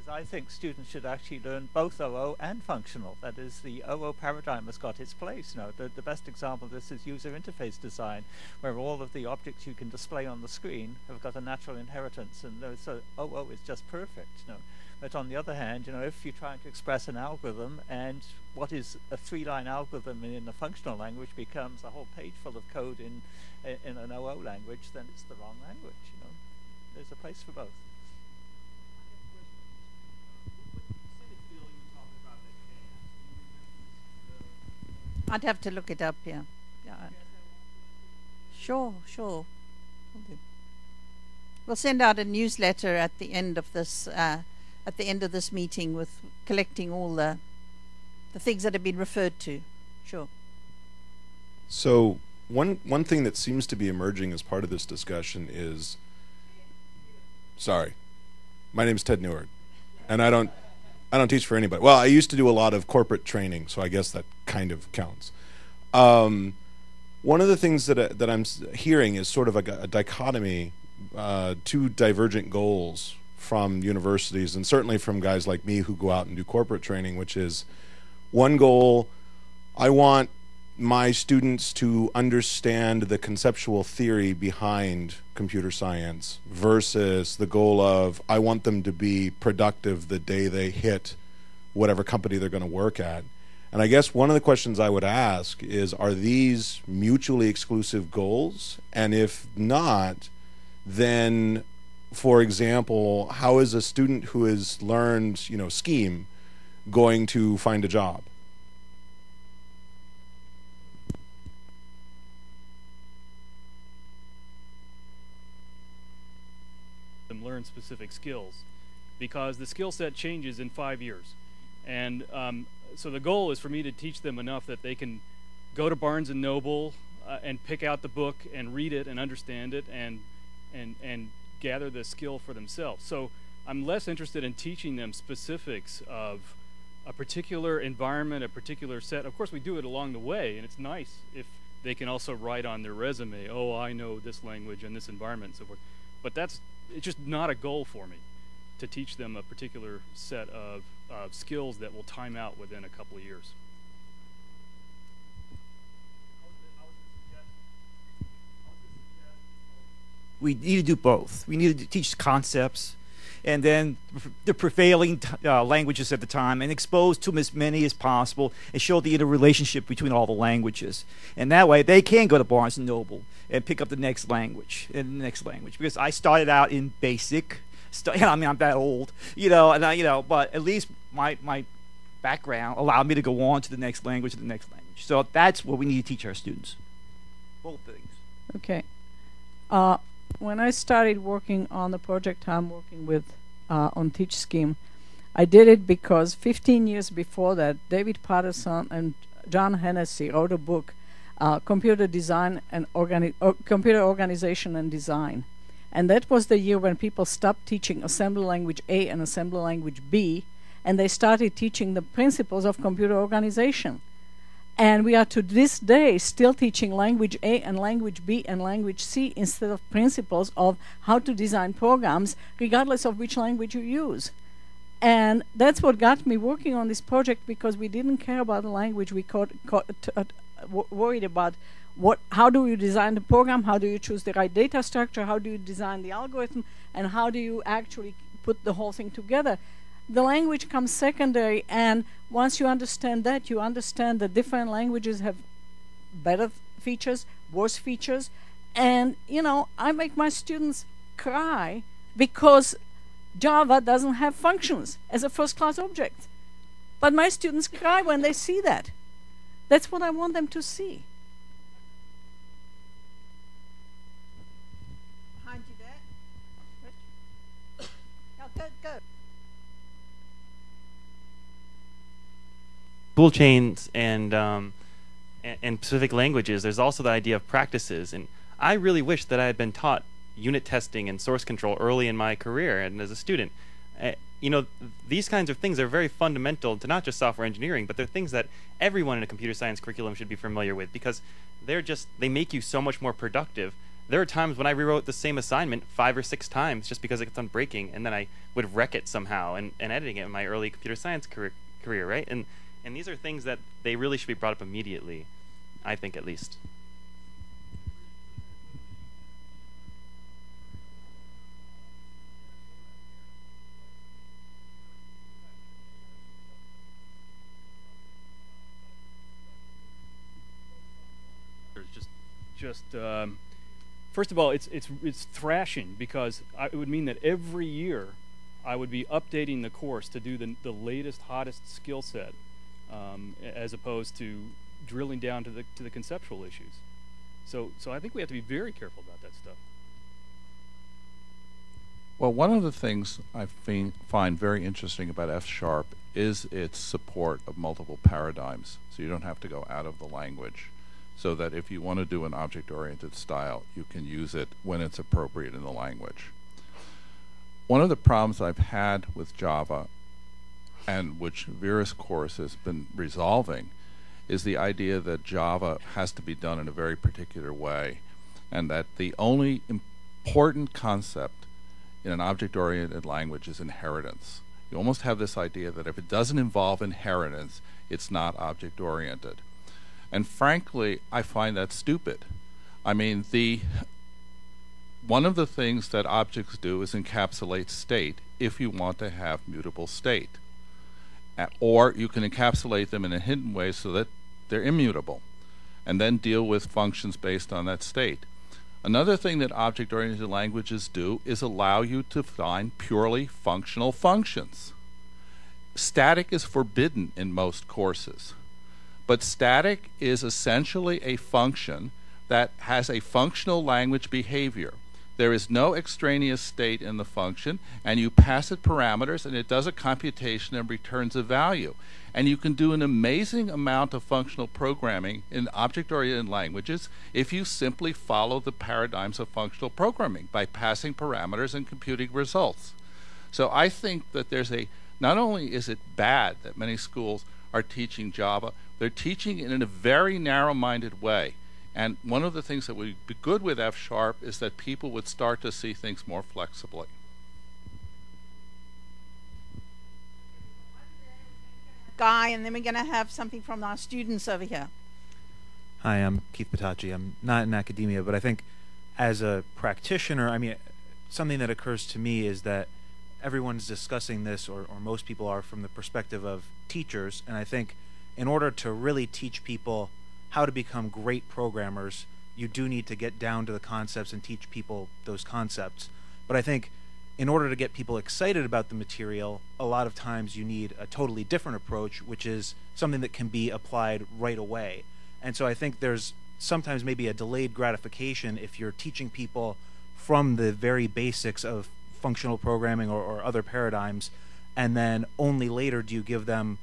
I think students should actually learn both OO and functional. That is, the OO paradigm has got its place. You know, the, the best example of this is user interface design, where all of the objects you can display on the screen have got a natural inheritance, and so OO is just perfect. You know. But on the other hand, you know, if you're trying to express an algorithm and what is a three-line algorithm in a functional language becomes a whole page full of code in in an OO language, then it's the wrong language. You know, there's a place for both. I'd have to look it up, yeah. yeah. Sure, sure. We'll send out a newsletter at the end of this uh, at the end of this meeting with collecting all the the things that have been referred to. Sure. So one one thing that seems to be emerging as part of this discussion is sorry. My name is Ted Neward. And I don't I don't teach for anybody. Well, I used to do a lot of corporate training, so I guess that kind of counts. Um, one of the things that uh, that I'm hearing is sort of a, a dichotomy, uh, two divergent goals from universities, and certainly from guys like me who go out and do corporate training, which is one goal. I want my students to understand the conceptual theory behind computer science versus the goal of I want them to be productive the day they hit whatever company they're going to work at. And I guess one of the questions I would ask is are these mutually exclusive goals? And if not, then for example, how is a student who has learned, you know, scheme going to find a job? them learn specific skills because the skill set changes in five years. And um, so the goal is for me to teach them enough that they can go to Barnes and Noble uh, and pick out the book and read it and understand it and and and gather the skill for themselves. So I'm less interested in teaching them specifics of a particular environment, a particular set. Of course, we do it along the way, and it's nice if they can also write on their resume, "Oh, I know this language and this environment," and so forth. But that's it's just not a goal for me to teach them a particular set of, of skills that will time out within a couple of years. we need to do both. We need to teach concepts and then the prevailing uh, languages at the time and expose to as many as possible and show the interrelationship between all the languages. And that way they can go to Barnes and Noble and pick up the next language and the next language because I started out in basic. St- I mean, I'm that old, you know, and I, you know, but at least my my background allowed me to go on to the next language and the next language. So that's what we need to teach our students. Both things. Okay. Uh, when I started working on the project I'm working with uh, on TeachScheme, I did it because 15 years before that, David Patterson and John Hennessy wrote a book, uh, Computer Design and Organi- or Computer Organization and Design. And that was the year when people stopped teaching assembly language A and assembly language B, and they started teaching the principles of computer organization. And we are to this day still teaching language A and language B and language C instead of principles of how to design programs, regardless of which language you use. And that's what got me working on this project because we didn't care about the language. We caught, caught, uh, worried about what, how do you design the program, how do you choose the right data structure, how do you design the algorithm, and how do you actually put the whole thing together the language comes secondary and once you understand that you understand that different languages have better features worse features. And you know i make my students cry because java doesn't have functions as a first class object. But my students cry when they see that. That's what i want them to see Behind you there. Rich. No, go, go. Tool chains and, um, and and specific languages, there's also the idea of practices. And I really wish that I had been taught unit testing and source control early in my career and as a student. Uh, you know, these kinds of things are very fundamental to not just software engineering, but they're things that everyone in a computer science curriculum should be familiar with because they're just they make you so much more productive. There are times when I rewrote the same assignment five or six times just because it kept on breaking, and then I would wreck it somehow and, and editing it in my early computer science career, career, right? And and these are things that they really should be brought up immediately, I think at least. Just just um, first of all, it's it's it's thrashing because I, it would mean that every year I would be updating the course to do the the latest, hottest skill set, um, as opposed to drilling down to the to the conceptual issues. So so I think we have to be very careful about that stuff. Well, one of the things I fin- find very interesting about F sharp is its support of multiple paradigms. So you don't have to go out of the language. So that if you want to do an object oriented style, you can use it when it's appropriate in the language. One of the problems I've had with Java, and which Viera's course has been resolving, is the idea that Java has to be done in a very particular way, and that the only important concept in an object oriented language is inheritance. You almost have this idea that if it doesn't involve inheritance, it's not object oriented. And frankly, I find that stupid. I mean, the one of the things that objects do is encapsulate state if you want to have mutable state. Or you can encapsulate them in a hidden way so that they're immutable and then deal with functions based on that state. Another thing that object oriented languages do is allow you to find purely functional functions. Static is forbidden in most courses, but static is essentially a function that has a functional language behavior. There is no extraneous state in the function, and you pass it parameters, and it does a computation and returns a value. And you can do an amazing amount of functional programming in object oriented languages if you simply follow the paradigms of functional programming by passing parameters and computing results. So I think that there's a not only is it bad that many schools are teaching Java, they're teaching it in a very narrow minded way. And one of the things that would be good with F sharp is that people would start to see things more flexibly. Guy, and then we're going to have something from our students over here. Hi, I'm Keith Patacci. I'm not in academia, but I think as a practitioner, I mean, something that occurs to me is that everyone's discussing this, or, or most people are, from the perspective of teachers. And I think in order to really teach people how to become great programmers, you do need to get down to the concepts and teach people those concepts. But I think in order to get people excited about the material, a lot of times you need a totally different approach, which is something that can be applied right away. And so I think there's sometimes maybe a delayed gratification if you're teaching people from the very basics of functional programming or, or other paradigms, and then only later do you give them,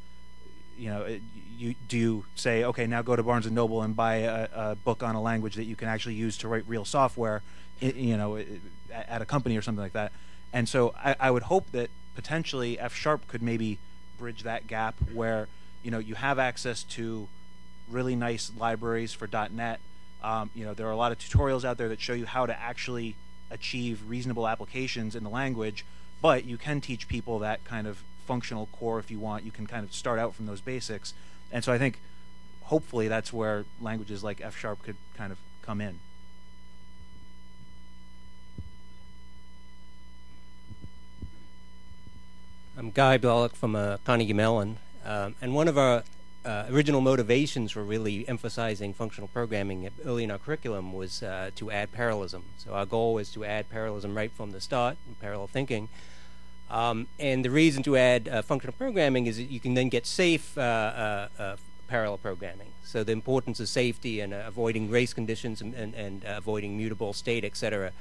you know, it, you do you say, okay, now go to Barnes and Noble and buy a, a book on a language that you can actually use to write real software, you know, at a company or something like that. And so I, I would hope that potentially F sharp could maybe bridge that gap where you know you have access to really nice libraries for .NET. Um, you know there are a lot of tutorials out there that show you how to actually achieve reasonable applications in the language, but you can teach people that kind of functional core if you want. You can kind of start out from those basics, and so I think hopefully that's where languages like F sharp could kind of come in. I'm Guy Blelloch from uh, Carnegie Mellon, um, and one of our uh, original motivations for really emphasizing functional programming early in our curriculum was uh, to add parallelism. So our goal was to add parallelism right from the start, parallel thinking. Um, and the reason to add uh, functional programming is that you can then get safe uh, uh, uh, parallel programming. So the importance of safety and avoiding race conditions and, and, and avoiding mutable state, etc.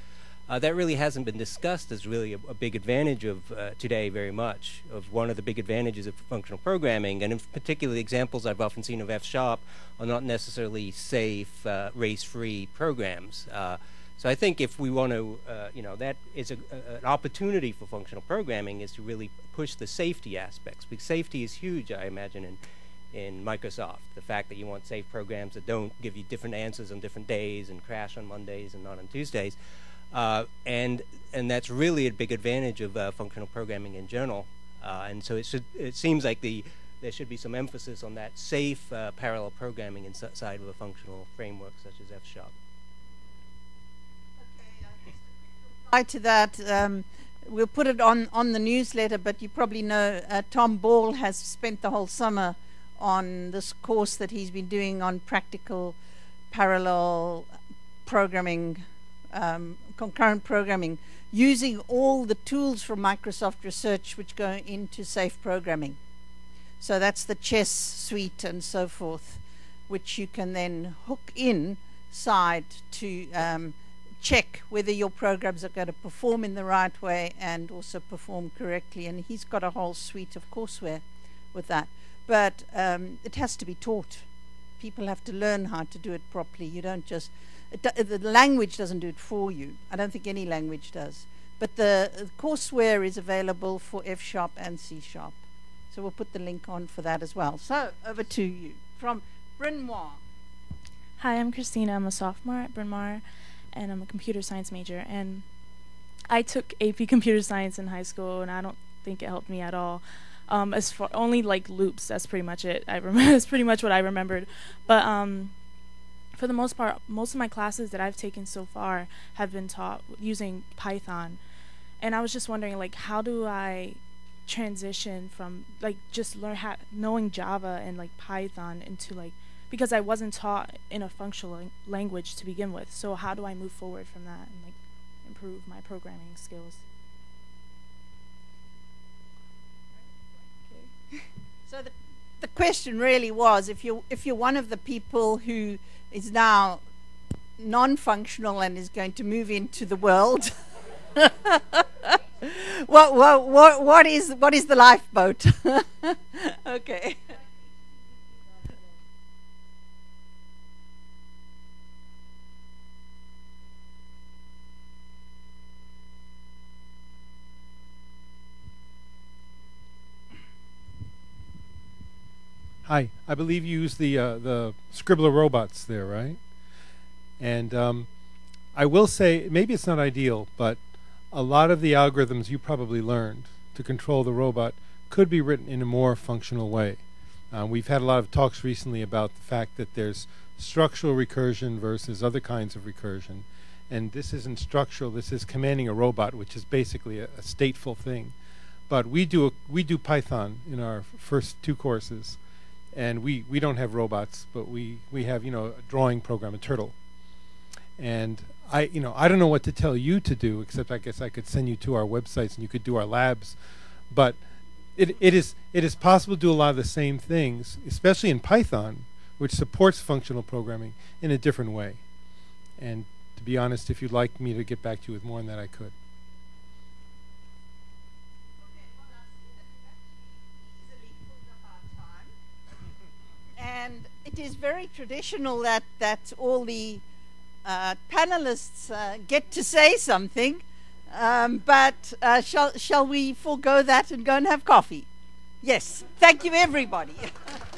Uh, that really hasn't been discussed as really a, a big advantage of uh, today very much of one of the big advantages of functional programming and in particular the examples I've often seen of F sharp are not necessarily safe uh, race-free programs uh, so I think if we want to uh, you know that is a, a, an opportunity for functional programming is to really push the safety aspects because safety is huge I imagine in in Microsoft. The fact that you want safe programs that don't give you different answers on different days and crash on Mondays and not on Tuesdays. Uh, and and that's really a big advantage of uh, functional programming in general. Uh, and so it should it seems like the there should be some emphasis on that safe uh, parallel programming inside of a functional framework such as F Okay, to that. Um, we'll put it on, on the newsletter, but you probably know uh, Tom Ball has spent the whole summer on this course that he's been doing on practical parallel programming um, concurrent programming using all the tools from Microsoft Research which go into safe programming. So that's the chess suite and so forth, which you can then hook in side to um, check whether your programs are going to perform in the right way and also perform correctly. And he's got a whole suite of courseware with that. But um, it has to be taught. People have to learn how to do it properly. You don't just the language doesn't do it for you. I don't think any language does. But the, the courseware is available for F sharp and C sharp. So we'll put the link on for that as well. So over to you from Bryn Mawr. Hi, I'm Christina. I'm a sophomore at Bryn Mawr, and I'm a computer science major. And I took AP Computer Science in high school, and I don't think it helped me at all. Um, as far only like loops, that's pretty much it. I remember that's pretty much what I remembered. But um, for the most part, most of my classes that I've taken so far have been taught using Python. And I was just wondering, like, how do I transition from like just learn how knowing Java and like Python into like because I wasn't taught in a functional language to begin with. So how do I move forward from that and like improve my programming skills? So the, the question really was if you if you're one of the people who is now non-functional and is going to move into the world what, what what what is what is the lifeboat okay Hi, I believe you use the uh, the Scribbler robots there, right? And um, I will say, maybe it's not ideal, but a lot of the algorithms you probably learned to control the robot could be written in a more functional way. Uh, we've had a lot of talks recently about the fact that there's structural recursion versus other kinds of recursion. And this isn't structural, this is commanding a robot, which is basically a, a stateful thing. But we do, a, we do Python in our first two courses and we, we don't have robots, but we, we have you know a drawing program, a turtle. And I you know I don't know what to tell you to do, except I guess I could send you to our websites and you could do our labs. But it, it is it is possible to do a lot of the same things, especially in Python, which supports functional programming in a different way. And to be honest, if you'd like me to get back to you with more on that, I could. And it is very traditional that that all the uh, panelists uh, get to say something. Um, but uh, shall shall we forego that and go and have coffee? Yes. Thank you, everybody.